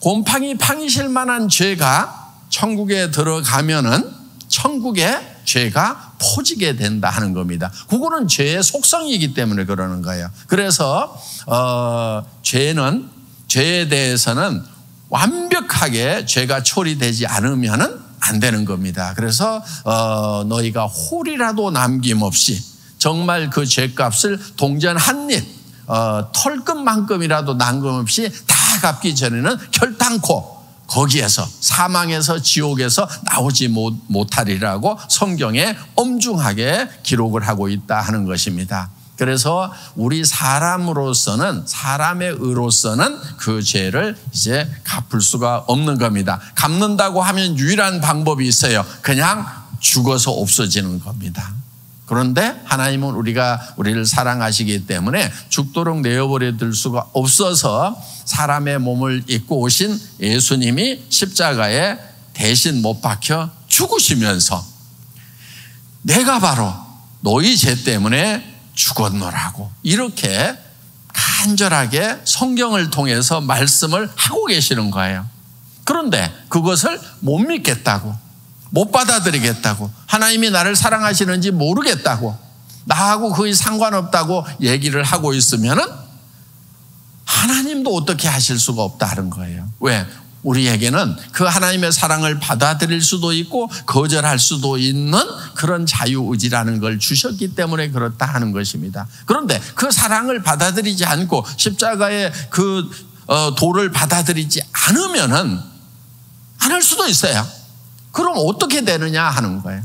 Speaker 1: 곰팡이 팡이실 만한 죄가 천국에 들어가면은 천국에 죄가 포지게 된다 하는 겁니다. 그거는 죄의 속성이기 때문에 그러는 거예요. 그래서 어, 죄는 죄에 대해서는 완벽하게 죄가 처리되지 않으면은 안 되는 겁니다. 그래서 어, 너희가 홀이라도 남김없이 정말 그 죄값을 동전 한 입, 어, 털끝만큼이라도 남김없이 다 갚기 전에는 결단코 거기에서 사망에서 지옥에서 나오지 못, 못하리라고 성경에 엄중하게 기록을 하고 있다 하는 것입니다. 그래서 우리 사람으로서는 사람의 의로서는 그 죄를 이제 갚을 수가 없는 겁니다. 갚는다고 하면 유일한 방법이 있어요. 그냥 죽어서 없어지는 겁니다. 그런데 하나님은 우리가 우리를 사랑하시기 때문에 죽도록 내어버려 둘 수가 없어서 사람의 몸을 입고 오신 예수님이 십자가에 대신 못 박혀 죽으시면서 내가 바로 너희 죄 때문에 죽었노라고 이렇게 간절하게 성경을 통해서 말씀을 하고 계시는 거예요. 그런데 그것을 못 믿겠다고, 못 받아들이겠다고, 하나님이 나를 사랑하시는지 모르겠다고, 나하고 거의 상관없다고 얘기를 하고 있으면은 하나님도 어떻게 하실 수가 없다는 거예요. 왜? 우리에게는 그 하나님의 사랑을 받아들일 수도 있고 거절할 수도 있는 그런 자유의지라는 걸 주셨기 때문에 그렇다 하는 것입니다. 그런데 그 사랑을 받아들이지 않고 십자가의 그 어, 도를 받아들이지 않으면은 안 할 수도 있어요. 그럼 어떻게 되느냐 하는 거예요.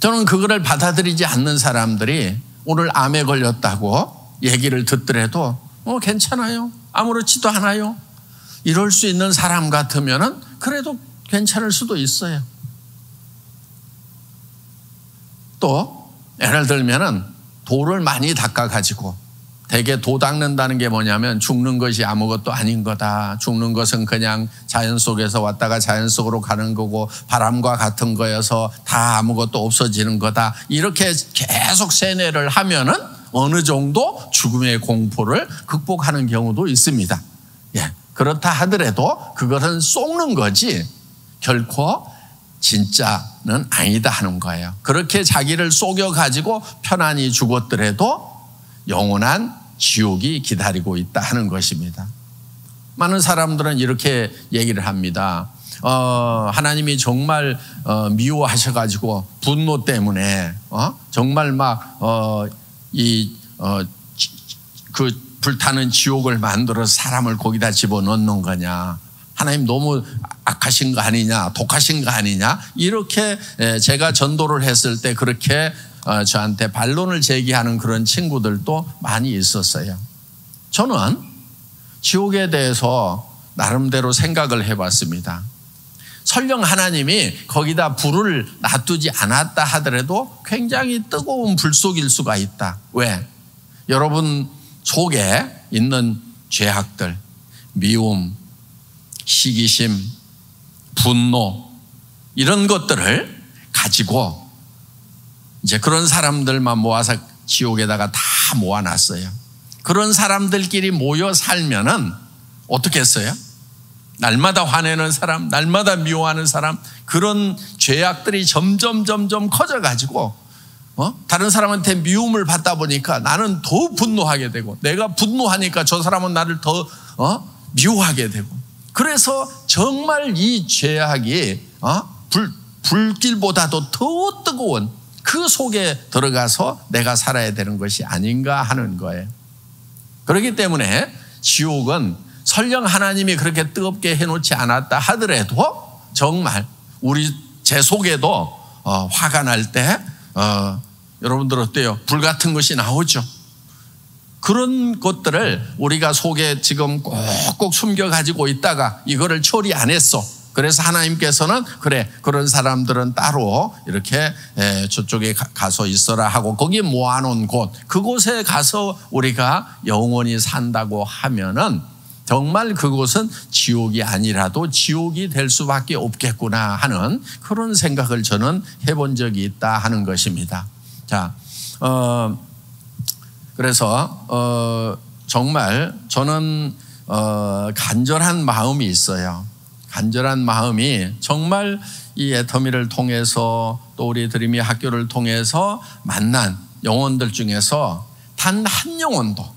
Speaker 1: 저는 그거를 받아들이지 않는 사람들이 오늘 암에 걸렸다고 얘기를 듣더라도 어 괜찮아요. 아무렇지도 않아요. 이럴 수 있는 사람 같으면은 그래도 괜찮을 수도 있어요. 또 예를 들면은 돌을 많이 닦아 가지고 대개 도 닦는다는 게 뭐냐면 죽는 것이 아무것도 아닌 거다. 죽는 것은 그냥 자연 속에서 왔다가 자연 속으로 가는 거고 바람과 같은 거여서 다 아무것도 없어지는 거다. 이렇게 계속 세뇌를 하면은 어느 정도 죽음의 공포를 극복하는 경우도 있습니다. 예. 그렇다 하더라도 그것은 속는 거지 결코 진짜는 아니다 하는 거예요. 그렇게 자기를 속여 가지고 편안히 죽었더라도 영원한 지옥이 기다리고 있다 하는 것입니다. 많은 사람들은 이렇게 얘기를 합니다. 어, 하나님이 정말 어, 미워하셔가지고 분노 때문에 어? 정말 막 어, 이, 어, 그 불타는 지옥을 만들어 사람을 거기다 집어넣는 거냐. 하나님 너무 악하신 거 아니냐, 독하신 거 아니냐. 이렇게 제가 전도를 했을 때 그렇게 어, 저한테 반론을 제기하는 그런 친구들도 많이 있었어요. 저는 지옥에 대해서 나름대로 생각을 해봤습니다. 설령 하나님이 거기다 불을 놔두지 않았다 하더라도 굉장히 뜨거운 불 속일 수가 있다. 왜? 여러분 속에 있는 죄악들, 미움, 시기심, 분노, 이런 것들을 가지고 이제 그런 사람들만 모아서 지옥에다가 다 모아놨어요. 그런 사람들끼리 모여 살면은 어떻게 했어요? 날마다 화내는 사람, 날마다 미워하는 사람, 그런 죄악들이 점점 점점 커져가지고 어? 다른 사람한테 미움을 받다 보니까 나는 더 분노하게 되고 내가 분노하니까 저 사람은 나를 더 어? 미워하게 되고 그래서 정말 이 죄악이 어? 불, 불길보다도 더 뜨거운 그 속에 들어가서 내가 살아야 되는 것이 아닌가 하는 거예요. 그렇기 때문에 지옥은 설령 하나님이 그렇게 뜨겁게 해놓지 않았다 하더라도 정말 우리 제 속에도 어, 화가 날때 어, 여러분들 어때요? 불 같은 것이 나오죠. 그런 것들을 우리가 속에 지금 꼭꼭 숨겨 가지고 있다가 이거를 처리 안 했어. 그래서 하나님께서는 그래 그런 사람들은 따로 이렇게 저쪽에 가서 있어라 하고 거기 모아놓은 곳 그곳에 가서 우리가 영원히 산다고 하면은 정말 그곳은 지옥이 아니라도 지옥이 될 수밖에 없겠구나 하는 그런 생각을 저는 해본 적이 있다 하는 것입니다. 자, 어, 그래서 어, 정말 저는 어, 간절한 마음이 있어요. 간절한 마음이 정말 이 애터미를 통해서 또 우리 드림이 학교를 통해서 만난 영혼들 중에서 단 한 영혼도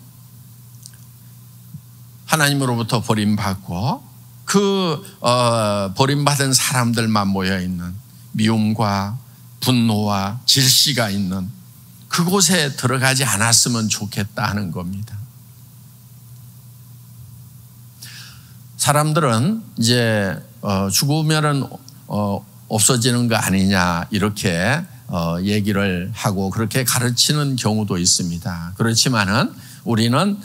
Speaker 1: 하나님으로부터 버림받고 그 어, 버림받은 사람들만 모여 있는 미움과 분노와 질시가 있는 그곳에 들어가지 않았으면 좋겠다 하는 겁니다. 사람들은 이제 어, 죽으면은 어, 없어지는 거 아니냐 이렇게 어, 얘기를 하고 그렇게 가르치는 경우도 있습니다. 그렇지만은 우리는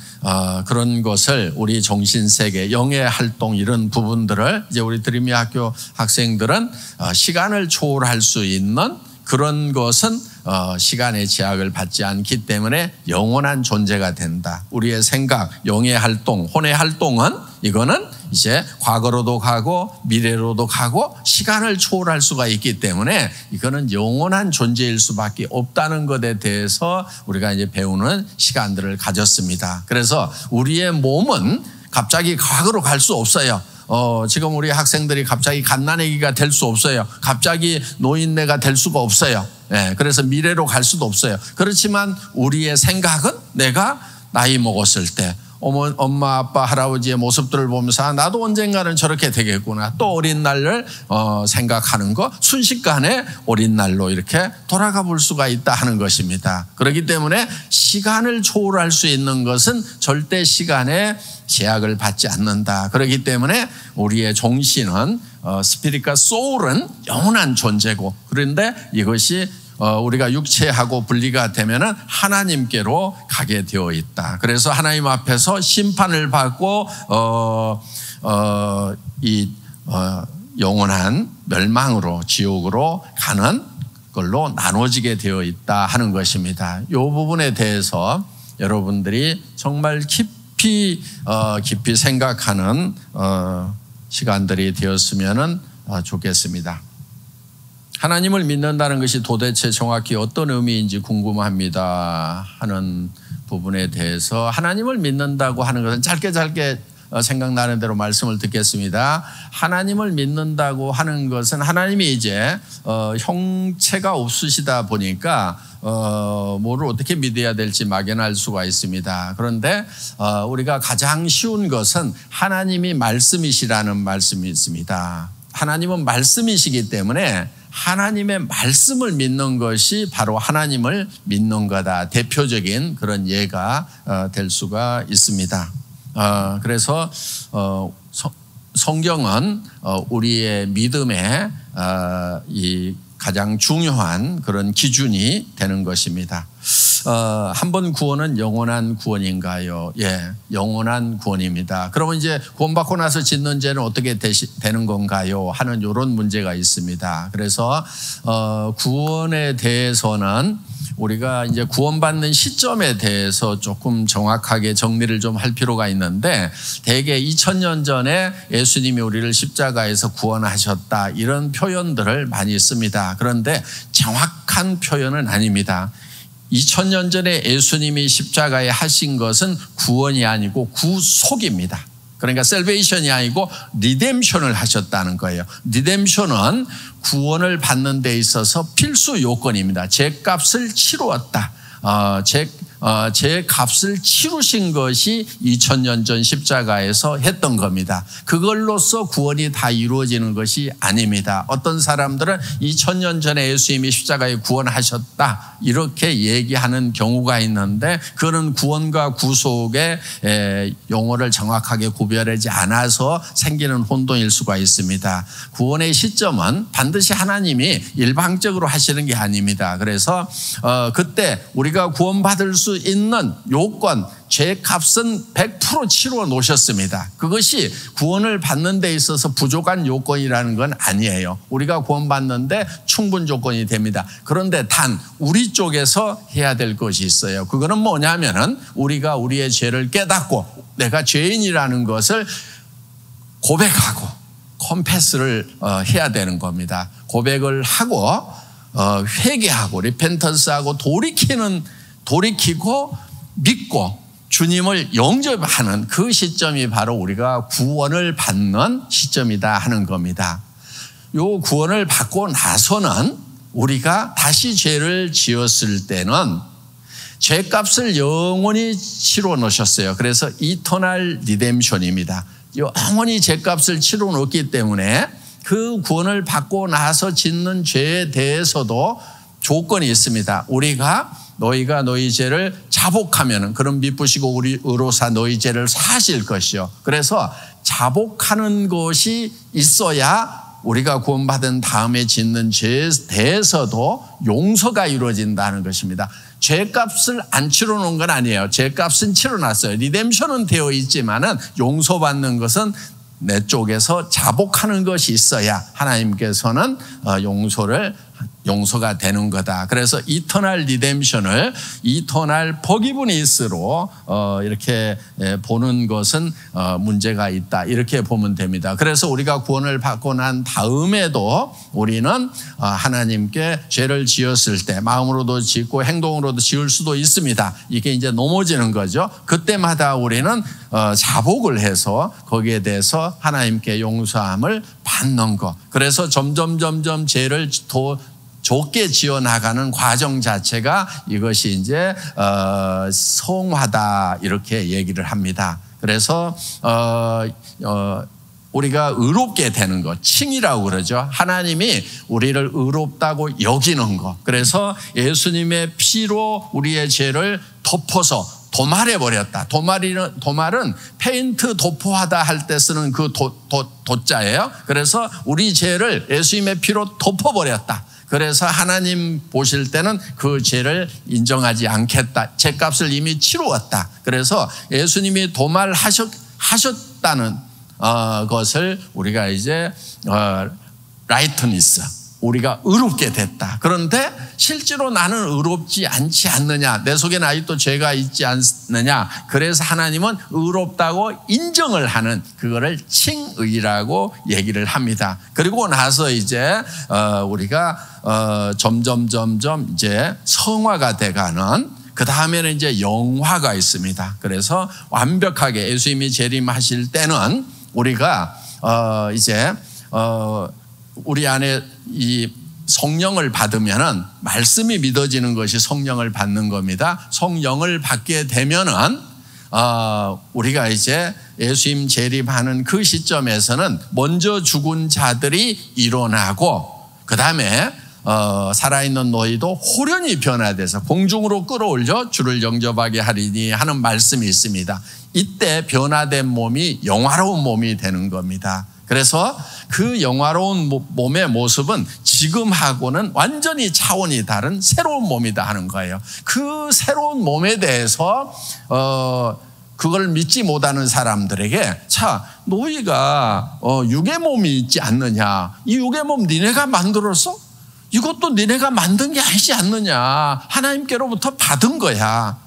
Speaker 1: 그런 것을 우리 정신 세계, 영의 활동 이런 부분들을 이제 우리 드림이 학교 학생들은 시간을 초월할 수 있는 그런 것은 어, 시간의 제약을 받지 않기 때문에 영원한 존재가 된다. 우리의 생각, 영의 활동, 혼의 활동은 이거는 이제 과거로도 가고 미래로도 가고 시간을 초월할 수가 있기 때문에 이거는 영원한 존재일 수밖에 없다는 것에 대해서 우리가 이제 배우는 시간들을 가졌습니다. 그래서 우리의 몸은 갑자기 과거로 갈 수 없어요. 어, 지금 우리 학생들이 갑자기 갓난아기가 될 수 없어요. 갑자기 노인네가 될 수가 없어요. 예, 그래서 미래로 갈 수도 없어요. 그렇지만 우리의 생각은 내가 나이 먹었을 때 어머, 엄마, 아빠, 할아버지의 모습들을 보면서 아, 나도 언젠가는 저렇게 되겠구나. 또 어린 날을 어, 생각하는 거 순식간에 어린 날로 이렇게 돌아가 볼 수가 있다 하는 것입니다. 그렇기 때문에 시간을 초월할 수 있는 것은 절대 시간에 제약을 받지 않는다. 그렇기 때문에 우리의 정신은 어, 스피릿과 소울은 영원한 존재고 그런데 이것이 어, 우리가 육체하고 분리가 되면은 하나님께로 가게 되어 있다. 그래서 하나님 앞에서 심판을 받고 어, 어, 이 어, 영원한 멸망으로 지옥으로 가는 걸로 나눠지게 되어 있다 하는 것입니다. 이 부분에 대해서 여러분들이 정말 깊이 어, 깊이 생각하는 어, 시간들이 되었으면 어, 좋겠습니다. 하나님을 믿는다는 것이 도대체 정확히 어떤 의미인지 궁금합니다 하는 부분에 대해서 하나님을 믿는다고 하는 것은 짧게 짧게 어, 생각나는 대로 말씀을 듣겠습니다. 하나님을 믿는다고 하는 것은 하나님이 이제 어, 형체가 없으시다 보니까 어, 뭐를 어떻게 믿어야 될지 막연할 수가 있습니다. 그런데 어, 우리가 가장 쉬운 것은 하나님이 말씀이시라는 말씀이 있습니다. 하나님은 말씀이시기 때문에 하나님의 말씀을 믿는 것이 바로 하나님을 믿는 거다. 대표적인 그런 예가 어, 될 수가 있습니다. 어, 그래서 어, 성경은 우리의 믿음의 이 가장 중요한 그런 기준이 되는 것입니다. 어, 한번 구원은 영원한 구원인가요? 예, 영원한 구원입니다. 그러면 이제 구원받고 나서 짓는 죄는 어떻게 되시, 되는 건가요? 하는 이런 문제가 있습니다. 그래서 어, 구원에 대해서는 우리가 이제 구원받는 시점에 대해서 조금 정확하게 정리를 좀 할 필요가 있는데 대개 2000년 전에 예수님이 우리를 십자가에서 구원하셨다 이런 표현들을 많이 씁니다. 그런데 정확한 표현은 아닙니다. 2000년 전에 예수님이 십자가에 하신 것은 구원이 아니고 구속입니다. 그러니까 셀베이션이 아니고 리뎀션을 하셨다는 거예요. 리뎀션은 구원을 받는 데 있어서 필수 요건입니다. 죄값을 치루었다. 어, 제, 어, 제 값을 치르신 것이 2000년 전 십자가에서 했던 겁니다. 그걸로써 구원이 다 이루어지는 것이 아닙니다. 어떤 사람들은 2000년 전에 예수님이 십자가에 구원하셨다. 이렇게 얘기하는 경우가 있는데 그는 구원과 구속의 용어를 정확하게 구별하지 않아서 생기는 혼돈일 수가 있습니다. 구원의 시점은 반드시 하나님이 일방적으로 하시는 게 아닙니다. 그래서 어, 그때 우리가 구원받을 수 있는 요건, 죄 값은 100% 치러 놓으셨습니다. 그것이 구원을 받는 데 있어서 부족한 요건이라는 건 아니에요. 우리가 구원받는데 충분 조건이 됩니다. 그런데 단 우리 쪽에서 해야 될 것이 있어요. 그거는 뭐냐면은 우리가 우리의 죄를 깨닫고 내가 죄인이라는 것을 고백하고 컴패스를 어, 해야 되는 겁니다. 고백을 하고 어, 회개하고 리펜턴스하고 돌이키는 돌이키고 믿고 주님을 영접하는 그 시점이 바로 우리가 구원을 받는 시점이다 하는 겁니다. 요 구원을 받고 나서는 우리가 다시 죄를 지었을 때는 죄값을 영원히 치러 놓으셨어요. 그래서 이터널 리뎀션입니다. 영원히 죄값을 치러 놓기 때문에 그 구원을 받고 나서 짓는 죄에 대해서도 조건이 있습니다. 우리가 너희가 너희 죄를 자복하면 그런 미쁘시고 우리 의로사 너희 죄를 사실 것이요. 그래서 자복하는 것이 있어야 우리가 구원받은 다음에 짓는 죄에 대해서도 용서가 이루어진다는 것입니다. 죄값을 안 치러 놓은 건 아니에요. 죄값은 치러 놨어요. redemption은 되어 있지만은 용서받는 것은 내 쪽에서 자복하는 것이 있어야 하나님께서는 어, 용서를 용서가 되는 거다. 그래서 eternal redemption을 eternal forgiveness로 어, 이렇게 보는 것은 어, 문제가 있다. 이렇게 보면 됩니다. 그래서 우리가 구원을 받고 난 다음에도 우리는 어, 하나님께 죄를 지었을 때 마음으로도 짓고 행동으로도 지을 수도 있습니다. 이게 이제 넘어지는 거죠. 그때마다 우리는 자복을 해서 거기에 대해서 하나님께 용서함을 받는 것. 그래서 점점 점점 죄를 도 좋게 지어 나가는 과정 자체가 이것이 이제 어, 성화다 이렇게 얘기를 합니다. 그래서 어, 어, 우리가 의롭게 되는 것, 칭이라고 그러죠. 하나님이 우리를 의롭다고 여기는 것. 그래서 예수님의 피로 우리의 죄를 덮어서 도말해 버렸다. 도말이는 도말은 페인트 도포하다 할 때 쓰는 그 도, 도, 도자예요. 그래서 우리 죄를 예수님의 피로 덮어 버렸다. 그래서 하나님 보실 때는 그 죄를 인정하지 않겠다. 죄값을 이미 치루었다. 그래서 예수님이 도말하셨다는 어, 것을 우리가 이제 어, 라이트니스 우리가 의롭게 됐다. 그런데 실제로 나는 의롭지 않지 않느냐. 내 속에 아직도 죄가 있지 않느냐. 그래서 하나님은 의롭다고 인정을 하는 그거를 칭의라고 얘기를 합니다. 그리고 나서 이제 어, 우리가 어, 점점 점점 이제 성화가 돼가는 그 다음에는 이제 영화가 있습니다. 그래서 완벽하게 예수님이 재림하실 때는 우리가 어, 이제 어, 우리 안에 이 성령을 받으면은 말씀이 믿어지는 것이 성령을 받는 겁니다. 성령을 받게 되면은 어, 우리가 이제 예수님 재림하는 그 시점에서는 먼저 죽은 자들이 일어나고 그 다음에 어, 살아있는 너희도 호련히 변화돼서 공중으로 끌어올려 주를 영접하게 하리니 하는 말씀이 있습니다. 이때 변화된 몸이 영화로운 몸이 되는 겁니다. 그래서 그 영화로운 몸의 모습은 지금하고는 완전히 차원이 다른 새로운 몸이다 하는 거예요. 그 새로운 몸에 대해서 어 그걸 믿지 못하는 사람들에게 자 너희가 어 육의 몸이 있지 않느냐 이 육의 몸 니네가 만들었어? 이것도 니네가 만든 게 아니지 않느냐 하나님께로부터 받은 거야.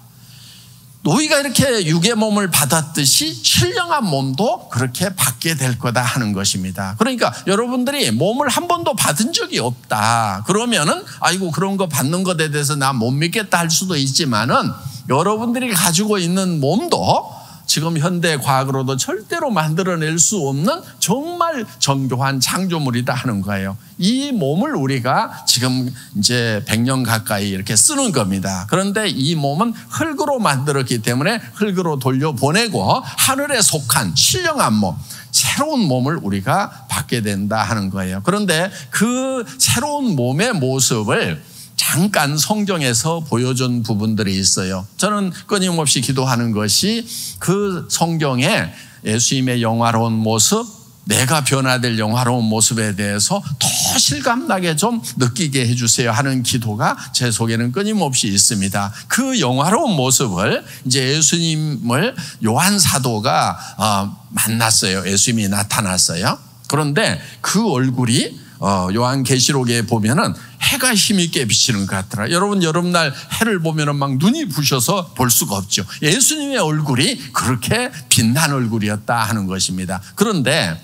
Speaker 1: 너희가 이렇게 육의 몸을 받았듯이 신령한 몸도 그렇게 받게 될 거다 하는 것입니다. 그러니까 여러분들이 몸을 한 번도 받은 적이 없다. 그러면은 아이고 그런 거 받는 것에 대해서 나 못 믿겠다 할 수도 있지만은 여러분들이 가지고 있는 몸도 지금 현대 과학으로도 절대로 만들어낼 수 없는 정말 정교한 창조물이다 하는 거예요. 이 몸을 우리가 지금 이제 100년 가까이 이렇게 쓰는 겁니다. 그런데 이 몸은 흙으로 만들었기 때문에 흙으로 돌려보내고 하늘에 속한 신령한 몸, 새로운 몸을 우리가 받게 된다 하는 거예요. 그런데 그 새로운 몸의 모습을 잠깐 성경에서 보여준 부분들이 있어요. 저는 끊임없이 기도하는 것이 그 성경에 예수님의 영화로운 모습, 내가 변화될 영화로운 모습에 대해서 더 실감나게 좀 느끼게 해주세요 하는 기도가 제 속에는 끊임없이 있습니다. 그 영화로운 모습을 이제 예수님을 요한 사도가 어, 만났어요. 예수님이 나타났어요. 그런데 그 얼굴이 어, 요한계시록에 보면은 해가 힘있게 비치는 것 같더라. 여러분 여름날 해를 보면은 막 눈이 부셔서 볼 수가 없죠. 예수님의 얼굴이 그렇게 빛난 얼굴이었다 하는 것입니다. 그런데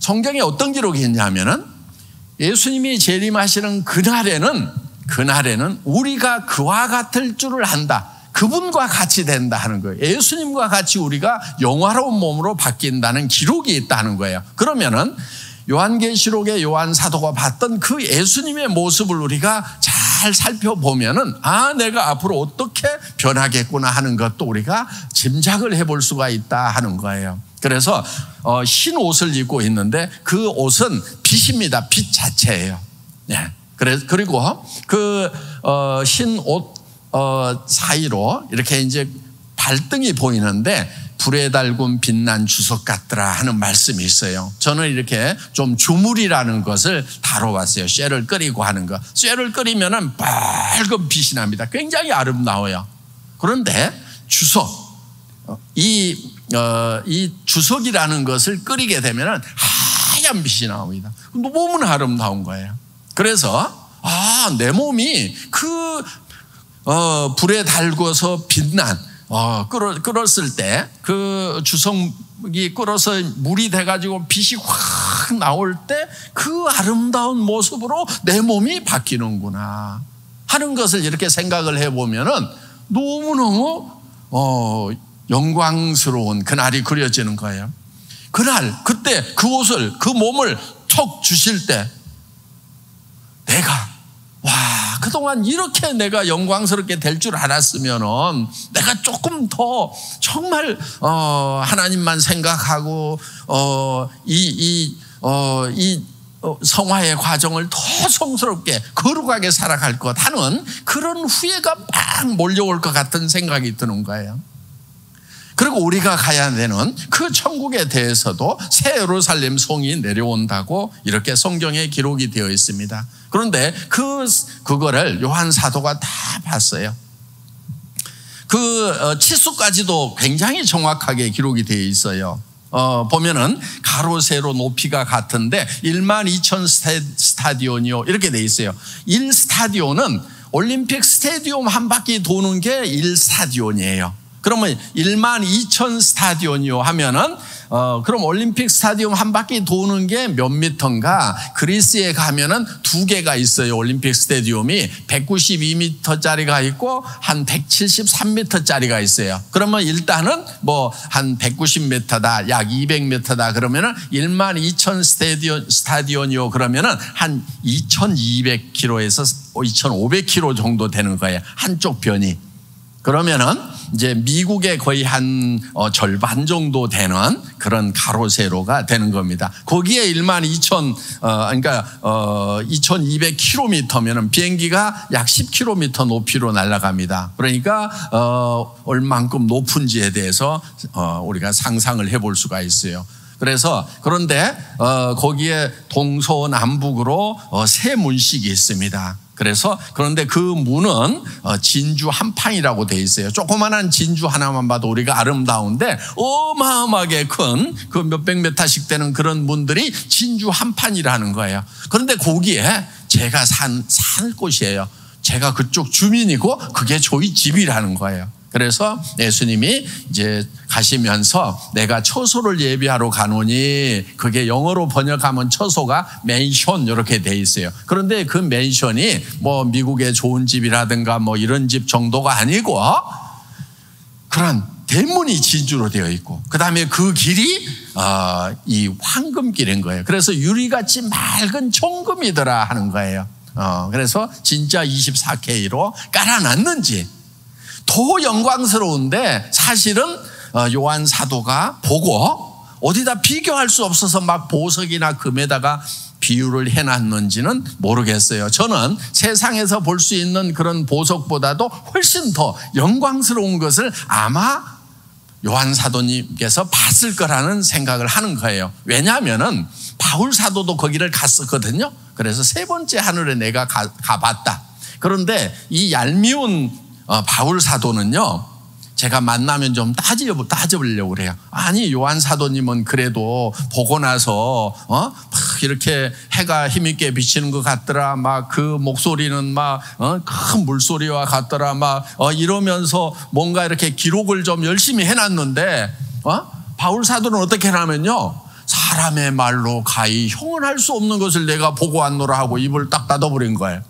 Speaker 1: 성경에 어떤 기록이 있냐면은 예수님이 재림하시는 그날에는 그날에는 우리가 그와 같을 줄을 안다. 그분과 같이 된다 하는 거예요. 예수님과 같이 우리가 영화로운 몸으로 바뀐다는 기록이 있다는 거예요. 그러면은 요한계시록의 요한 사도가 봤던 그 예수님의 모습을 우리가 잘 살펴보면은 아 내가 앞으로 어떻게 변하겠구나 하는 것도 우리가 짐작을 해볼 수가 있다 하는 거예요. 그래서 어, 흰 옷을 입고 있는데 그 옷은 빛입니다. 빛 자체예요. 네. 그래 그리고 그흰옷 어, 어, 사이로 이렇게 이제 발등이 보이는데 불에 달군 빛난 주석 같더라 하는 말씀이 있어요. 저는 이렇게 좀 주물이라는 것을 다뤄봤어요. 쇠를 끓이고 하는 거. 쇠를 끓이면은 밝은 빛이 납니다. 굉장히 아름다워요. 그런데 주석, 어, 이, 어, 이 주석이라는 것을 끓이게 되면은 하얀 빛이 나옵니다. 너무나 아름다운 거예요. 그래서, 아, 내 몸이 그, 어, 불에 달궈서 빛난 어, 끓어, 끓었을 때 그 주석이 끓어서 물이 돼가지고 빛이 확 나올 때 그 아름다운 모습으로 내 몸이 바뀌는구나 하는 것을 이렇게 생각을 해보면은 너무너무 어, 영광스러운 그날이 그려지는 거예요. 그날, 그때 그 옷을, 그 몸을 톡 주실 때 내가 와, 그동안 이렇게 내가 영광스럽게 될 줄 알았으면은 내가 조금 더 정말 어, 하나님만 생각하고 어, 이, 이, 어, 이 어, 성화의 과정을 더 성스럽게 거룩하게 살아갈 것 하는 그런 후회가 막 몰려올 것 같은 생각이 드는 거예요. 그리고 우리가 가야 되는 그 천국에 대해서도 새 예루살렘 성이 내려온다고 이렇게 성경에 기록이 되어 있습니다. 그런데 그 그거를 요한 사도가 다 봤어요. 그 어, 치수까지도 굉장히 정확하게 기록이 되어 있어요. 어, 보면은 가로 세로 높이가 같은데 1만 2천 스타디온이요 이렇게 돼 있어요. 1 스타디온은 올림픽 스타디움 한 바퀴 도는 게 1 스타디온이에요. 그러면 1만 2천 스타디온이요 하면은 어, 그럼 올림픽 스타디움 한 바퀴 도는 게 몇 미터인가? 그리스에 가면은 두 개가 있어요. 올림픽 스타디움이 192m짜리가 있고 한 173m짜리가 있어요. 그러면 일단은 뭐 한 190m다, 약 200m다 그러면은 1만 2천 스타디온, 스타디온이요 그러면은 한 2,200km에서 2,500km 정도 되는 거예요. 한쪽 변이. 그러면은 이제 미국의 거의 한 어, 절반 정도 되는 그런 가로 세로가 되는 겁니다. 거기에 1만 2천 어, 그러니까 어, 2,200km면은 비행기가 약 10km 높이로 날아갑니다. 그러니까 어, 얼만큼 높은지에 대해서 어, 우리가 상상을 해볼 수가 있어요. 그래서 그런데 어, 거기에 동서남북으로 어, 세 문식이 있습니다. 그래서 그런데 그 문은 어, 진주 한 판이라고 돼 있어요. 조그만한 진주 하나만 봐도 우리가 아름다운데 어마어마하게 큰 그 몇백 메타씩 되는 그런 문들이 진주 한 판이라는 거예요. 그런데 거기에 제가 산, 살 곳이에요. 제가 그쪽 주민이고 그게 저희 집이라는 거예요. 그래서 예수님이 이제 가시면서 내가 처소를 예비하러 가노니 그게 영어로 번역하면 처소가 맨션 이렇게 돼 있어요. 그런데 그 맨션이 뭐 미국의 좋은 집이라든가 뭐 이런 집 정도가 아니고 그런 대문이 진주로 되어 있고 그 다음에 그 길이 어, 이 황금길인 거예요. 그래서 유리같이 맑은 청금이더라 하는 거예요. 어, 그래서 진짜 24K로 깔아놨는지 더 영광스러운데 사실은 어, 요한 사도가 보고 어디다 비교할 수 없어서 막 보석이나 금에다가 비유를 해놨는지는 모르겠어요. 저는 세상에서 볼 수 있는 그런 보석보다도 훨씬 더 영광스러운 것을 아마 요한 사도님께서 봤을 거라는 생각을 하는 거예요. 왜냐하면은 바울 사도도 거기를 갔었거든요. 그래서 세 번째 하늘에 내가 가, 가봤다. 그런데 이 얄미운 어, 바울 사도는요, 제가 만나면 좀 따져, 따져보려고 그래요. 아니, 요한 사도님은 그래도 보고 나서, 어? 막 이렇게 해가 힘있게 비치는 것 같더라. 막 그 목소리는 막, 어? 큰 물소리와 같더라. 막, 어? 이러면서 뭔가 이렇게 기록을 좀 열심히 해놨는데, 어? 바울 사도는 어떻게 하냐면요. 사람의 말로 가히 형언 할 수 없는 것을 내가 보고 왔노라 하고 입을 딱 닫아버린 거예요.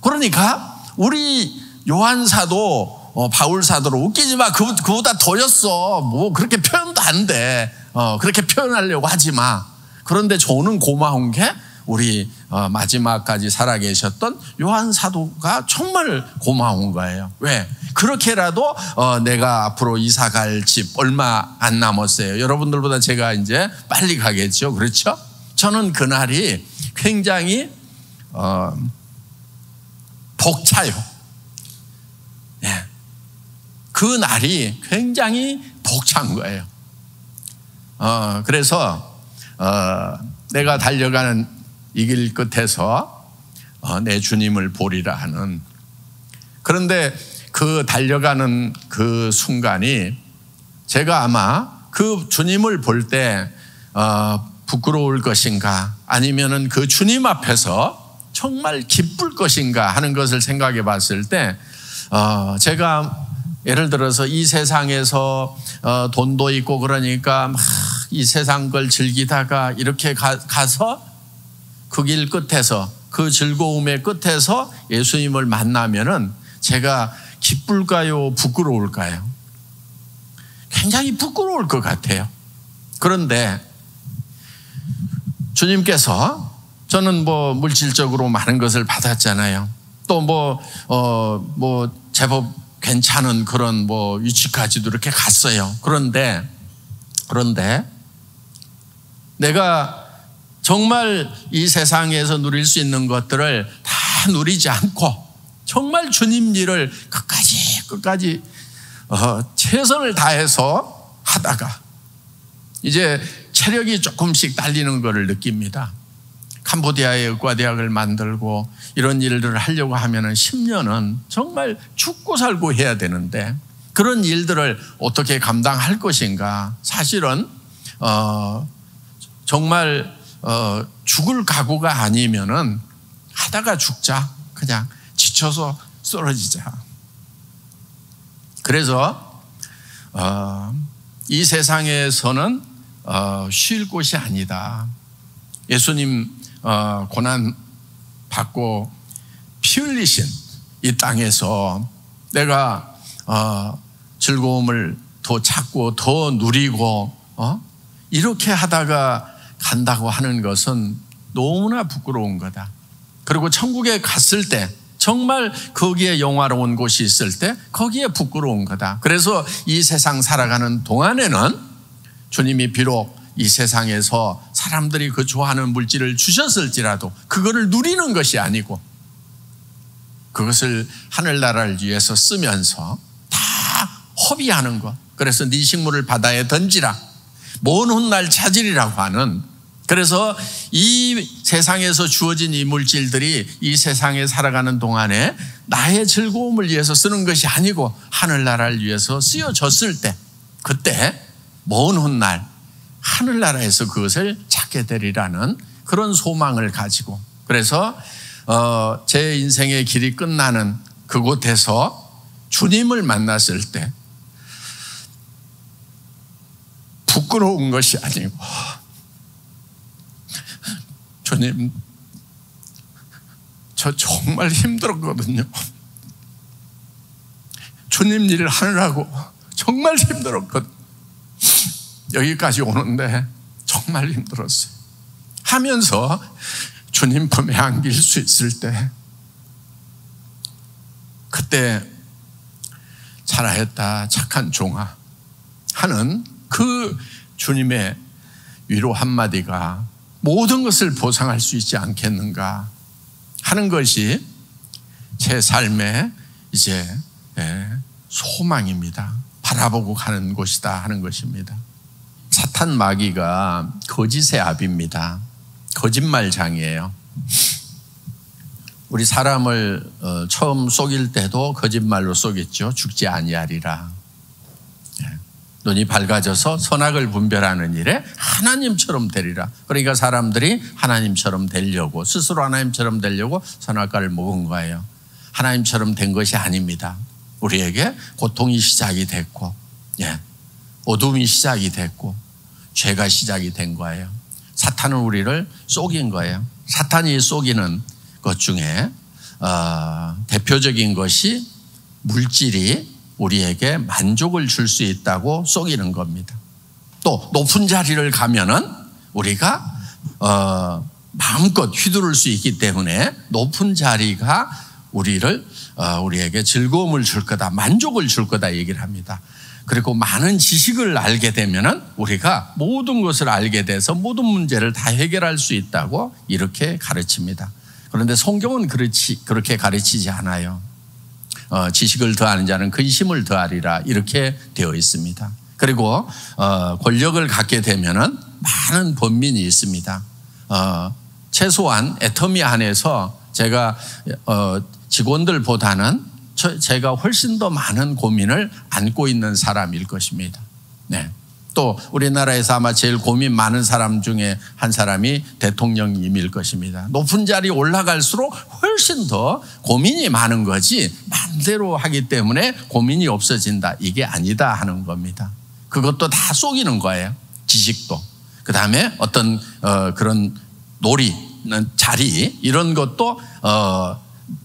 Speaker 1: 그러니까 우리 요한 사도 어, 바울 사도로 웃기지 마. 그, 그보다 더였어. 뭐 그렇게 표현도 안 돼. 어, 그렇게 표현하려고 하지 마. 그런데 저는 고마운 게 우리 어, 마지막까지 살아계셨던 요한 사도가 정말 고마운 거예요. 왜? 그렇게라도 어, 내가 앞으로 이사 갈 집 얼마 안 남았어요. 여러분들보다 제가 이제 빨리 가겠죠. 그렇죠? 저는 그날이 굉장히 어, 벅차요. 그 날이 굉장히 벅찬 거예요. 어, 그래서 어, 내가 달려가는 이 길 끝에서 어, 내 주님을 보리라 하는 그런데 그 달려가는 그 순간이 제가 아마 그 주님을 볼때 어, 부끄러울 것인가 아니면은 그 주님 앞에서 정말 기쁠 것인가 하는 것을 생각해 봤을 때 어, 제가 예를 들어서 이 세상에서 어, 돈도 있고 그러니까 막 이 세상 걸 즐기다가 이렇게 가, 가서 그 길 끝에서 그 즐거움의 끝에서 예수님을 만나면은 제가 기쁠까요? 부끄러울까요? 굉장히 부끄러울 것 같아요. 그런데 주님께서 저는 뭐 물질적으로 많은 것을 받았잖아요. 또 뭐, 어, 뭐, 제법 괜찮은 그런 뭐 위치까지도 이렇게 갔어요. 그런데, 그런데 내가 정말 이 세상에서 누릴 수 있는 것들을 다 누리지 않고 정말 주님 일을 끝까지, 끝까지 어, 최선을 다해서 하다가 이제 체력이 조금씩 딸리는 것을 느낍니다. 캄보디아의 의과대학을 만들고 이런 일들을 하려고 하면 10년은 정말 죽고 살고 해야 되는데 그런 일들을 어떻게 감당할 것인가. 사실은 어, 정말 어, 죽을 각오가 아니면은 하다가 죽자. 그냥 지쳐서 쓰러지자. 그래서 어, 이 세상에서는 어, 쉴 곳이 아니다. 예수님 어, 고난 받고 피 흘리신 이 땅에서 내가 어, 즐거움을 더 찾고 더 누리고 어? 이렇게 하다가 간다고 하는 것은 너무나 부끄러운 거다. 그리고 천국에 갔을 때 정말 거기에 영화로운 곳이 있을 때 거기에 부끄러운 거다. 그래서 이 세상 살아가는 동안에는 주님이 비록 이 세상에서 사람들이 그 좋아하는 물질을 주셨을지라도 그거를 누리는 것이 아니고 그것을 하늘나라를 위해서 쓰면서 다 허비하는 것. 그래서 네 식물을 바다에 던지라. 먼 훗날 찾으리라고 하는 그래서 이 세상에서 주어진 이 물질들이 이 세상에 살아가는 동안에 나의 즐거움을 위해서 쓰는 것이 아니고 하늘나라를 위해서 쓰여졌을 때 그때 먼 훗날 하늘나라에서 그것을 찾게 되리라는 그런 소망을 가지고 그래서 어, 제 인생의 길이 끝나는 그곳에서 주님을 만났을 때 부끄러운 것이 아니고 주님, 저 정말 힘들었거든요. 주님 일을 하느라고 정말 힘들었거든. 여기까지 오는데 정말 힘들었어요. 하면서 주님 품에 안길 수 있을 때, 그때 잘하였다, 착한 종아 하는 그 주님의 위로 한마디가 모든 것을 보상할 수 있지 않겠는가 하는 것이 제 삶의 이제 예, 소망입니다. 바라보고 가는 곳이다 하는 것입니다. 사탄 마귀가 거짓의 압입니다. 거짓말장이에요. 우리 사람을 어, 처음 속일 때도 거짓말로 속였죠. 죽지 아니하리라. 눈이 밝아져서 선악을 분별하는 일에 하나님처럼 되리라. 그러니까 사람들이 하나님처럼 되려고 스스로 하나님처럼 되려고 선악과를 먹은 거예요. 하나님처럼 된 것이 아닙니다. 우리에게 고통이 시작이 됐고, 예, 어둠이 시작이 됐고, 죄가 시작이 된 거예요. 사탄은 우리를 속인 거예요. 사탄이 속이는 것 중에 어, 대표적인 것이 물질이 우리에게 만족을 줄 수 있다고 속이는 겁니다. 또 높은 자리를 가면은 우리가 어, 마음껏 휘두를 수 있기 때문에 높은 자리가 우리를 어, 우리에게 즐거움을 줄 거다, 만족을 줄 거다 얘기를 합니다. 그리고 많은 지식을 알게 되면은 우리가 모든 것을 알게 돼서 모든 문제를 다 해결할 수 있다고 이렇게 가르칩니다. 그런데 성경은 그렇지 그렇게 가르치지 않아요. 어, 지식을 더하는 자는 근심을 더하리라 이렇게 되어 있습니다. 그리고 어, 권력을 갖게 되면은 많은 번민이 있습니다. 어, 최소한 애터미 안에서 제가 어, 직원들보다는 제가 훨씬 더 많은 고민을 안고 있는 사람일 것입니다. 네. 또 우리나라에서 아마 제일 고민 많은 사람 중에 한 사람이 대통령님일 것입니다. 높은 자리 올라갈수록 훨씬 더 고민이 많은 거지 마음대로 하기 때문에 고민이 없어진다 이게 아니다 하는 겁니다. 그것도 다 속이는 거예요. 지식도. 그 다음에 어떤 어, 그런 놀이, 자리 이런 것도 어,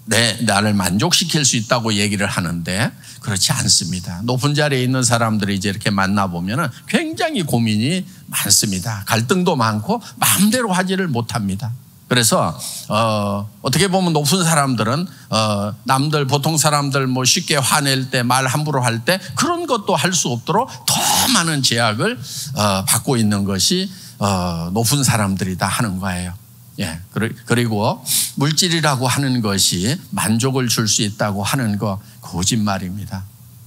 Speaker 1: 내 나를 만족시킬 수 있다고 얘기를 하는데 그렇지 않습니다. 높은 자리에 있는 사람들이 이제 이렇게 만나보면 굉장히 고민이 많습니다. 갈등도 많고 마음대로 하지를 못합니다. 그래서 어, 어떻게 보면 높은 사람들은 어, 남들 보통 사람들 뭐 쉽게 화낼 때 말 함부로 할 때 그런 것도 할 수 없도록 더 많은 제약을 어, 받고 있는 것이 어, 높은 사람들이다 하는 거예요. 예, 그리고 물질이라고 하는 것이 만족을 줄 수 있다고 하는 거 거짓말입니다.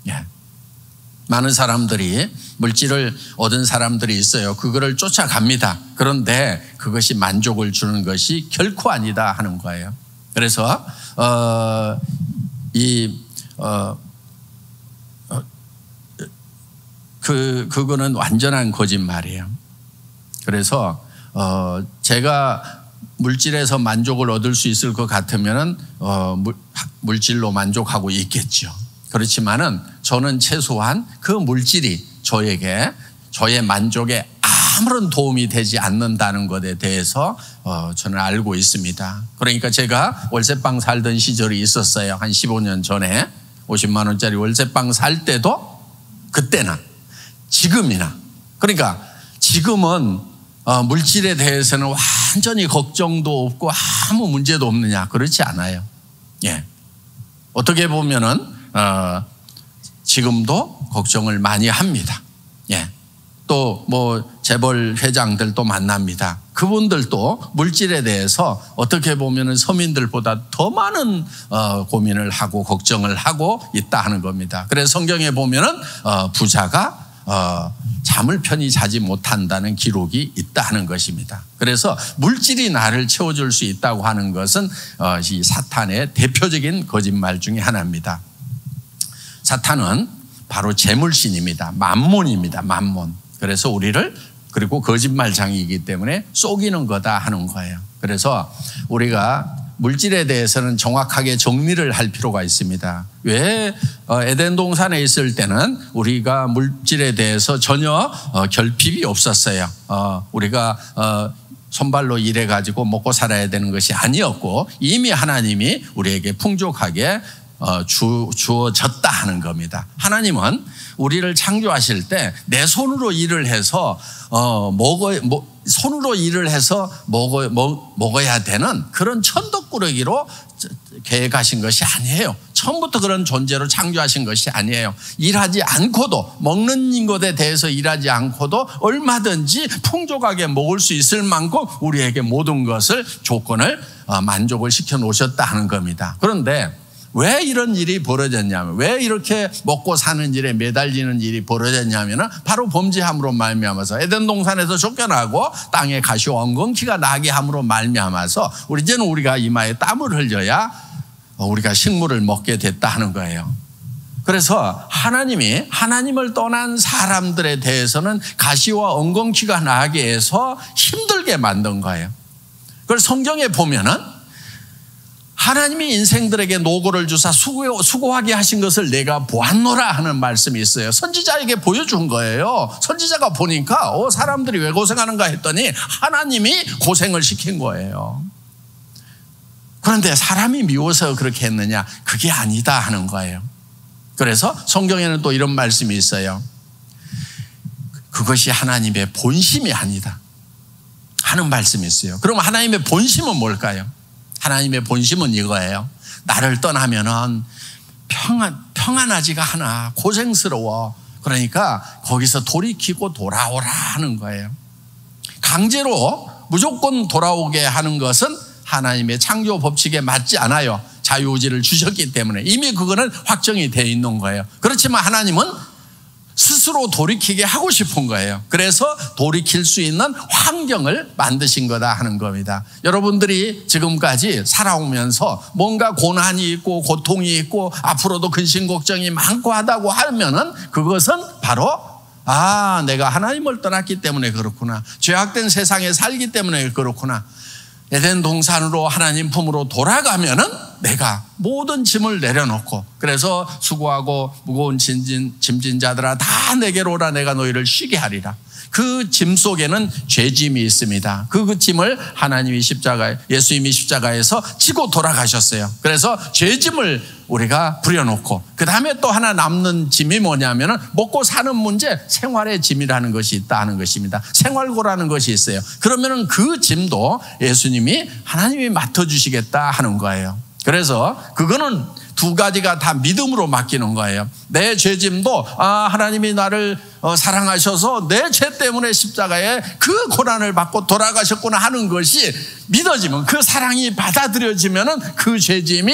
Speaker 1: 예. 많은 사람들이 물질을 얻은 사람들이 있어요. 그거를 쫓아갑니다. 그런데 그것이 만족을 주는 것이 결코 아니다 하는 거예요. 그래서 어, 이 어, 어, 그 그거는 완전한 거짓말이에요. 그래서 어 제가 물질에서 만족을 얻을 수 있을 것 같으면은 어 물, 물질로 만족하고 있겠죠. 그렇지만은 저는 최소한 그 물질이 저에게 저의 만족에 아무런 도움이 되지 않는다는 것에 대해서 어, 저는 알고 있습니다. 그러니까 제가 월세방 살던 시절이 있었어요. 한 15년 전에 50만 원짜리 월세방 살 때도 그때나 지금이나 그러니까 지금은 어, 물질에 대해서는 완전히 걱정도 없고 아무 문제도 없느냐 그렇지 않아요. 예. 어떻게 보면은 어, 지금도 걱정을 많이 합니다. 예. 또 뭐 재벌 회장들도 만납니다. 그분들도 물질에 대해서 어떻게 보면 서민들보다 더 많은 어, 고민을 하고 걱정을 하고 있다 하는 겁니다. 그래서 성경에 보면은 어, 부자가 어, 잠을 편히 자지 못한다는 기록이 있다 하는 것입니다. 그래서 물질이 나를 채워줄 수 있다고 하는 것은 어, 이 사탄의 대표적인 거짓말 중에 하나입니다. 사탄은 바로 재물신입니다. 만몬입니다. 만몬. 그래서 우리를 그리고 거짓말장이기 때문에 속이는 거다 하는 거예요. 그래서 우리가 물질에 대해서는 정확하게 정리를 할 필요가 있습니다. 왜 어, 에덴 동산에 있을 때는 우리가 물질에 대해서 전혀 어, 결핍이 없었어요. 어, 우리가 손발로 일해 가지고 먹고 살아야 되는 것이 아니었고 이미 하나님이 우리에게 풍족하게 주, 주어졌다 하는 겁니다. 하나님은 우리를 창조하실 때 내 손으로 일을 해서 어, 먹어, 뭐, 손으로 일을 해서 먹어, 먹, 먹어야 되는 그런 천덕꾸러기로 계획하신 것이 아니에요. 처음부터 그런 존재로 창조하신 것이 아니에요. 일하지 않고도 먹는 것에 대해서 일하지 않고도 얼마든지 풍족하게 먹을 수 있을 만큼 우리에게 모든 것을 조건을 어, 만족을 시켜 놓으셨다 하는 겁니다. 그런데 왜 이런 일이 벌어졌냐면 왜 이렇게 먹고 사는 일에 매달리는 일이 벌어졌냐면 바로 범죄함으로 말미암아서 에덴 동산에서 쫓겨나고 땅에 가시와 엉겅퀴가 나게 함으로 말미암아서 우리 이제는 우리가 이마에 땀을 흘려야 우리가 식물을 먹게 됐다 하는 거예요. 그래서 하나님이 하나님을 떠난 사람들에 대해서는 가시와 엉겅퀴가 나게 해서 힘들게 만든 거예요. 그걸 성경에 보면은 하나님이 인생들에게 노고를 주사 수고, 수고하게 하신 것을 내가 보았노라 하는 말씀이 있어요. 선지자에게 보여준 거예요. 선지자가 보니까 어, 사람들이 왜 고생하는가 했더니 하나님이 고생을 시킨 거예요. 그런데 사람이 미워서 그렇게 했느냐? 그게 아니다 하는 거예요. 그래서 성경에는 또 이런 말씀이 있어요. 그것이 하나님의 본심이 아니다. 하는 말씀이 있어요. 그럼 하나님의 본심은 뭘까요? 하나님의 본심은 이거예요. 나를 떠나면은 평안, 평안하지가 않아. 고생스러워. 그러니까 거기서 돌이키고 돌아오라 하는 거예요. 강제로 무조건 돌아오게 하는 것은 하나님의 창조 법칙에 맞지 않아요. 자유의지를 주셨기 때문에 이미 그거는 확정이 되어 있는 거예요. 그렇지만 하나님은 스스로 돌이키게 하고 싶은 거예요. 그래서 돌이킬 수 있는 환경을 만드신 거다 하는 겁니다. 여러분들이 지금까지 살아오면서 뭔가 고난이 있고 고통이 있고 앞으로도 근심 걱정이 많고 하다고 하면은 그것은 바로 아, 내가 하나님을 떠났기 때문에 그렇구나. 죄악된 세상에 살기 때문에 그렇구나. 에덴 동산으로 하나님 품으로 돌아가면은 내가 모든 짐을 내려놓고 그래서 수고하고 무거운 짐진, 짐진 자들아 다 내게로 오라 내가 너희를 쉬게 하리라. 그 짐 속에는 죄짐이 있습니다. 그, 그 짐을 하나님이 십자가에, 예수님이 십자가에서 지고 돌아가셨어요. 그래서 죄짐을 우리가 부려놓고, 그 다음에 또 하나 남는 짐이 뭐냐면은 먹고 사는 문제, 생활의 짐이라는 것이 있다는 것입니다. 생활고라는 것이 있어요. 그러면은 그 짐도 예수님이 하나님이 맡아주시겠다 하는 거예요. 그래서 그거는 두 가지가 다 믿음으로 맡기는 거예요. 내 죄짐도 아 하나님이 나를 어, 사랑하셔서 내 죄 때문에 십자가에 그 고난을 받고 돌아가셨구나 하는 것이 믿어지면 그 사랑이 받아들여지면은 그 죄짐이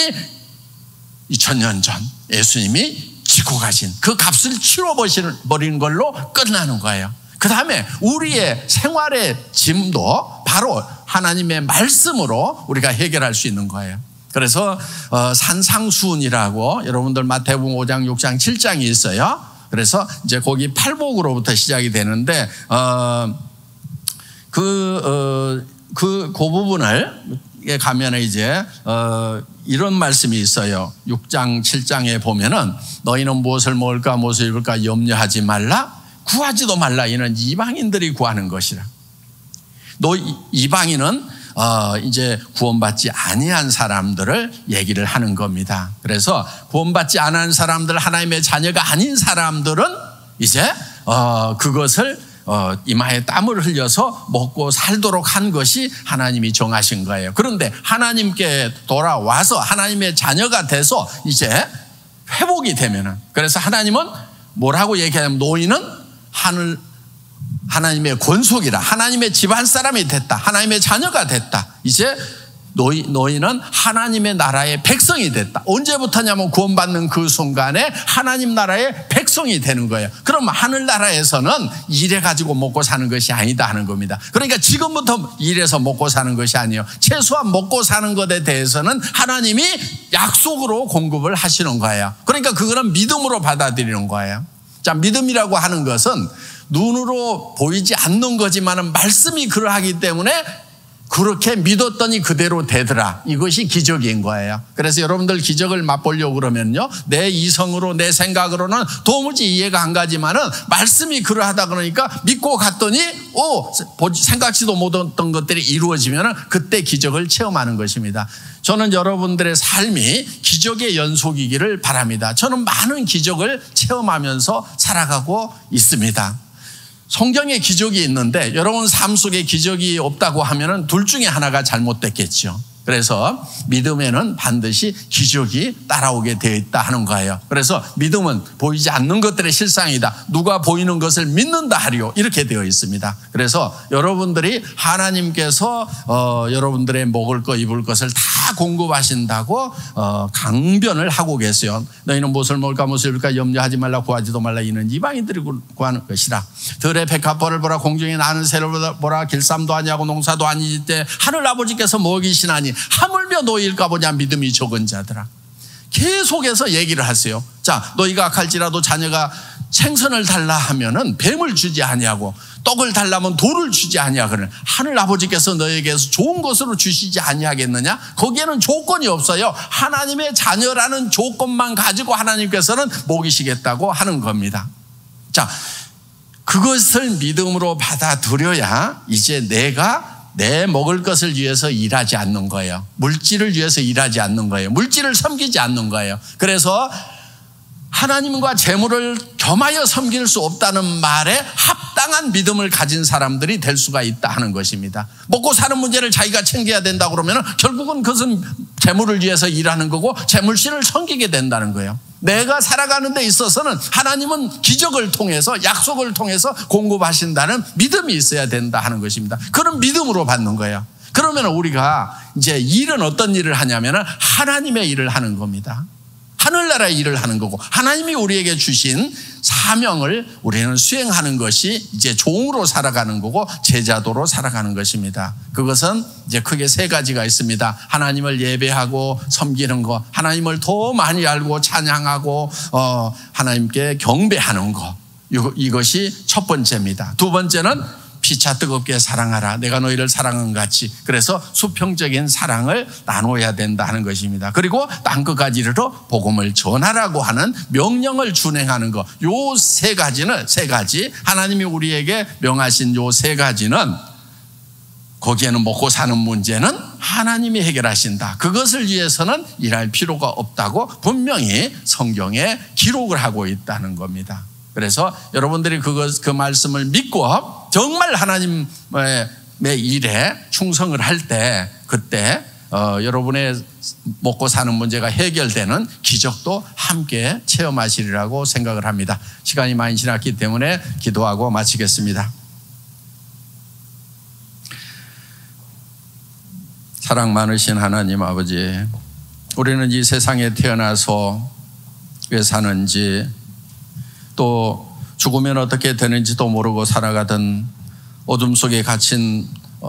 Speaker 1: 2000년 전 예수님이 지고 가신 그 값을 치러버린 걸로 끝나는 거예요. 그 다음에 우리의 생활의 짐도 바로 하나님의 말씀으로 우리가 해결할 수 있는 거예요. 그래서 어, 산상수훈이라고 여러분들 마태복음 5장, 6장, 7장이 있어요. 그래서 이제 거기 팔복으로부터 시작이 되는데 어, 그, 어, 그, 그 부분을 가면 이제, 어, 이런 말씀이 있어요. 6장, 7장에 보면은 너희는 무엇을 먹을까, 무엇을 입을까 염려하지 말라, 구하지도 말라. 이는 이방인들이 구하는 것이라. 너 이방인은 어, 이제 구원받지 아니한 사람들을 얘기를 하는 겁니다. 그래서 구원받지 않은 사람들, 하나님의 자녀가 아닌 사람들은 이제 어, 그것을 어, 이마에 땀을 흘려서 먹고 살도록 한 것이 하나님이 정하신 거예요. 그런데 하나님께 돌아와서 하나님의 자녀가 돼서 이제 회복이 되면은 그래서 하나님은 뭐라고 얘기하냐면 노인은 하늘 하나님의 권속이라 하나님의 집안 사람이 됐다. 하나님의 자녀가 됐다. 이제 너희, 너희는 하나님의 나라의 백성이 됐다. 언제부터냐면 구원받는 그 순간에 하나님 나라의 백성이 되는 거예요. 그럼 하늘나라에서는 일해가지고 먹고 사는 것이 아니다 하는 겁니다. 그러니까 지금부터 일해서 먹고 사는 것이 아니에요. 최소한 먹고 사는 것에 대해서는 하나님이 약속으로 공급을 하시는 거예요. 그러니까 그거는 믿음으로 받아들이는 거예요. 자, 믿음이라고 하는 것은 눈으로 보이지 않는 거지만은 말씀이 그러하기 때문에 그렇게 믿었더니 그대로 되더라. 이것이 기적인 거예요. 그래서 여러분들 기적을 맛보려고 그러면요. 내 이성으로, 내 생각으로는 도무지 이해가 안 가지만은 말씀이 그러하다 그러니까 믿고 갔더니, 오, 생각지도 못했던 것들이 이루어지면은 그때 기적을 체험하는 것입니다. 저는 여러분들의 삶이 기적의 연속이기를 바랍니다. 저는 많은 기적을 체험하면서 살아가고 있습니다. 성경에 기적이 있는데 여러분 삶 속에 기적이 없다고 하면은 둘 중에 하나가 잘못됐겠죠. 그래서 믿음에는 반드시 기적이 따라오게 되어 있다 하는 거예요. 그래서 믿음은 보이지 않는 것들의 실상이다. 누가 보이는 것을 믿는다 하리요. 이렇게 되어 있습니다. 그래서 여러분들이 하나님께서 어, 여러분들의 먹을 것, 입을 것을 다 공급하신다고 어, 강변을 하고 계세요. 너희는 무엇을 먹을까, 무엇을 입을까 염려하지 말라, 구하지도 말라. 이는 이방인들이 구하는 것이라. 들의 백합벌을 보라, 공중에 나는 새를 보라, 길쌈도 아니하고 농사도 아니지 때 하늘 아버지께서 먹이시나니 하물며 너희일까 보냐 믿음이 적은 자들아. 계속해서 얘기를 하세요. 자, 너희가 악할지라도 자녀가 생선을 달라 하면은 뱀을 주지 아니하고 떡을 달라면 돌을 주지 아니하거든. 하늘 아버지께서 너에게서 좋은 것으로 주시지 아니하겠느냐? 거기에는 조건이 없어요. 하나님의 자녀라는 조건만 가지고 하나님께서는 먹이시겠다고 하는 겁니다. 자, 그것을 믿음으로 받아들여야 이제 내가 내 먹을 것을 위해서 일하지 않는 거예요. 물질을 위해서 일하지 않는 거예요. 물질을 섬기지 않는 거예요. 그래서 하나님과 재물을 겸하여 섬길 수 없다는 말에 합당한 믿음을 가진 사람들이 될 수가 있다 하는 것입니다. 먹고 사는 문제를 자기가 챙겨야 된다 그러면 결국은 그것은 재물을 위해서 일하는 거고 재물신을 섬기게 된다는 거예요. 내가 살아가는 데 있어서는 하나님은 기적을 통해서 약속을 통해서 공급하신다는 믿음이 있어야 된다 하는 것입니다. 그런 믿음으로 받는 거예요. 그러면 우리가 이제 일은 어떤 일을 하냐면 하나님의 일을 하는 겁니다. 하늘나라의 일을 하는 거고 하나님이 우리에게 주신 사명을 우리는 수행하는 것이 이제 종으로 살아가는 거고 제자도로 살아가는 것입니다. 그것은 이제 크게 세 가지가 있습니다. 하나님을 예배하고 섬기는 것, 하나님을 더 많이 알고 찬양하고 어, 하나님께 경배하는 것. 이것이 첫 번째입니다. 두 번째는 피차 뜨겁게 사랑하라. 내가 너희를 사랑한 같이. 그래서 수평적인 사랑을 나눠야 된다 하는 것입니다. 그리고 땅 끝까지 이르러 복음을 전하라고 하는 명령을 준행하는 것. 요 세 가지는 세 가지 하나님이 우리에게 명하신 요 세 가지는 거기에는 먹고 사는 문제는 하나님이 해결하신다. 그것을 위해서는 일할 필요가 없다고 분명히 성경에 기록을 하고 있다는 겁니다. 그래서 여러분들이 그것, 그 말씀을 믿고 정말 하나님의 일에 충성을 할 때 그때 어, 여러분의 먹고 사는 문제가 해결되는 기적도 함께 체험하시리라고 생각을 합니다. 시간이 많이 지났기 때문에 기도하고 마치겠습니다. 사랑 많으신 하나님 아버지, 우리는 이 세상에 태어나서 왜 사는지 또 죽으면 어떻게 되는지도 모르고 살아가던 어둠 속에 갇힌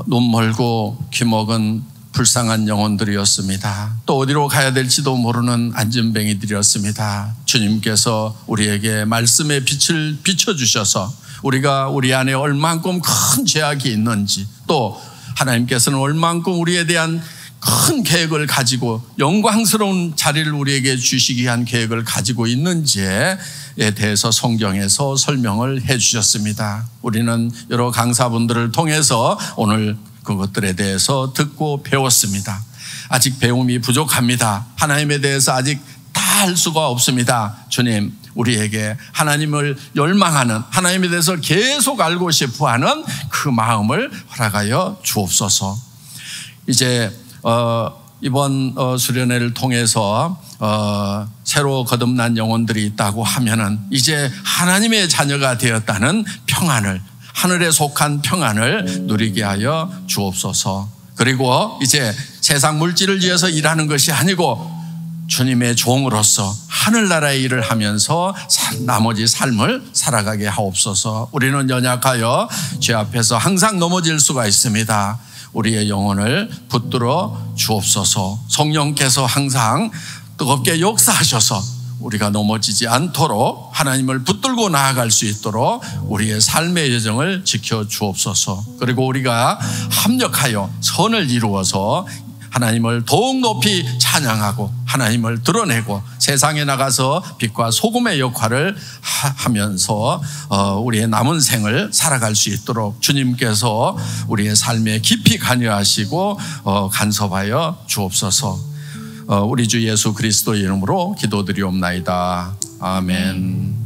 Speaker 1: 눈 멀고 귀 먹은 불쌍한 영혼들이었습니다. 또 어디로 가야 될지도 모르는 안전뱅이들이었습니다. 주님께서 우리에게 말씀의 빛을 비춰주셔서 우리가 우리 안에 얼만큼 큰 죄악이 있는지 또 하나님께서는 얼만큼 우리에 대한 큰 계획을 가지고 영광스러운 자리를 우리에게 주시기 위한 계획을 가지고 있는지에 대해서 성경에서 설명을 해 주셨습니다. 우리는 여러 강사분들을 통해서 오늘 그것들에 대해서 듣고 배웠습니다. 아직 배움이 부족합니다. 하나님에 대해서 아직 다 할 수가 없습니다. 주님, 우리에게 하나님을 열망하는 하나님에 대해서 계속 알고 싶어 하는 그 마음을 허락하여 주옵소서. 이제 어, 이번 어, 수련회를 통해서 어, 새로 거듭난 영혼들이 있다고 하면은 이제 하나님의 자녀가 되었다는 평안을 하늘에 속한 평안을 누리게 하여 주옵소서. 그리고 이제 세상 물질을 위해서 일하는 것이 아니고 주님의 종으로서 하늘나라의 일을 하면서 나머지 삶을 살아가게 하옵소서. 우리는 연약하여 죄 앞에서 항상 넘어질 수가 있습니다. 우리의 영혼을 붙들어 주옵소서. 성령께서 항상 뜨겁게 역사하셔서 우리가 넘어지지 않도록 하나님을 붙들고 나아갈 수 있도록 우리의 삶의 여정을 지켜 주옵소서. 그리고 우리가 합력하여 선을 이루어서 하나님을 더욱 높이 찬양하고 하나님을 드러내고 세상에 나가서 빛과 소금의 역할을 하면서 어, 우리의 남은 생을 살아갈 수 있도록 주님께서 우리의 삶에 깊이 관여하시고 어, 간섭하여 주옵소서. 어, 우리 주 예수 그리스도의 이름으로 기도드리옵나이다. 아멘.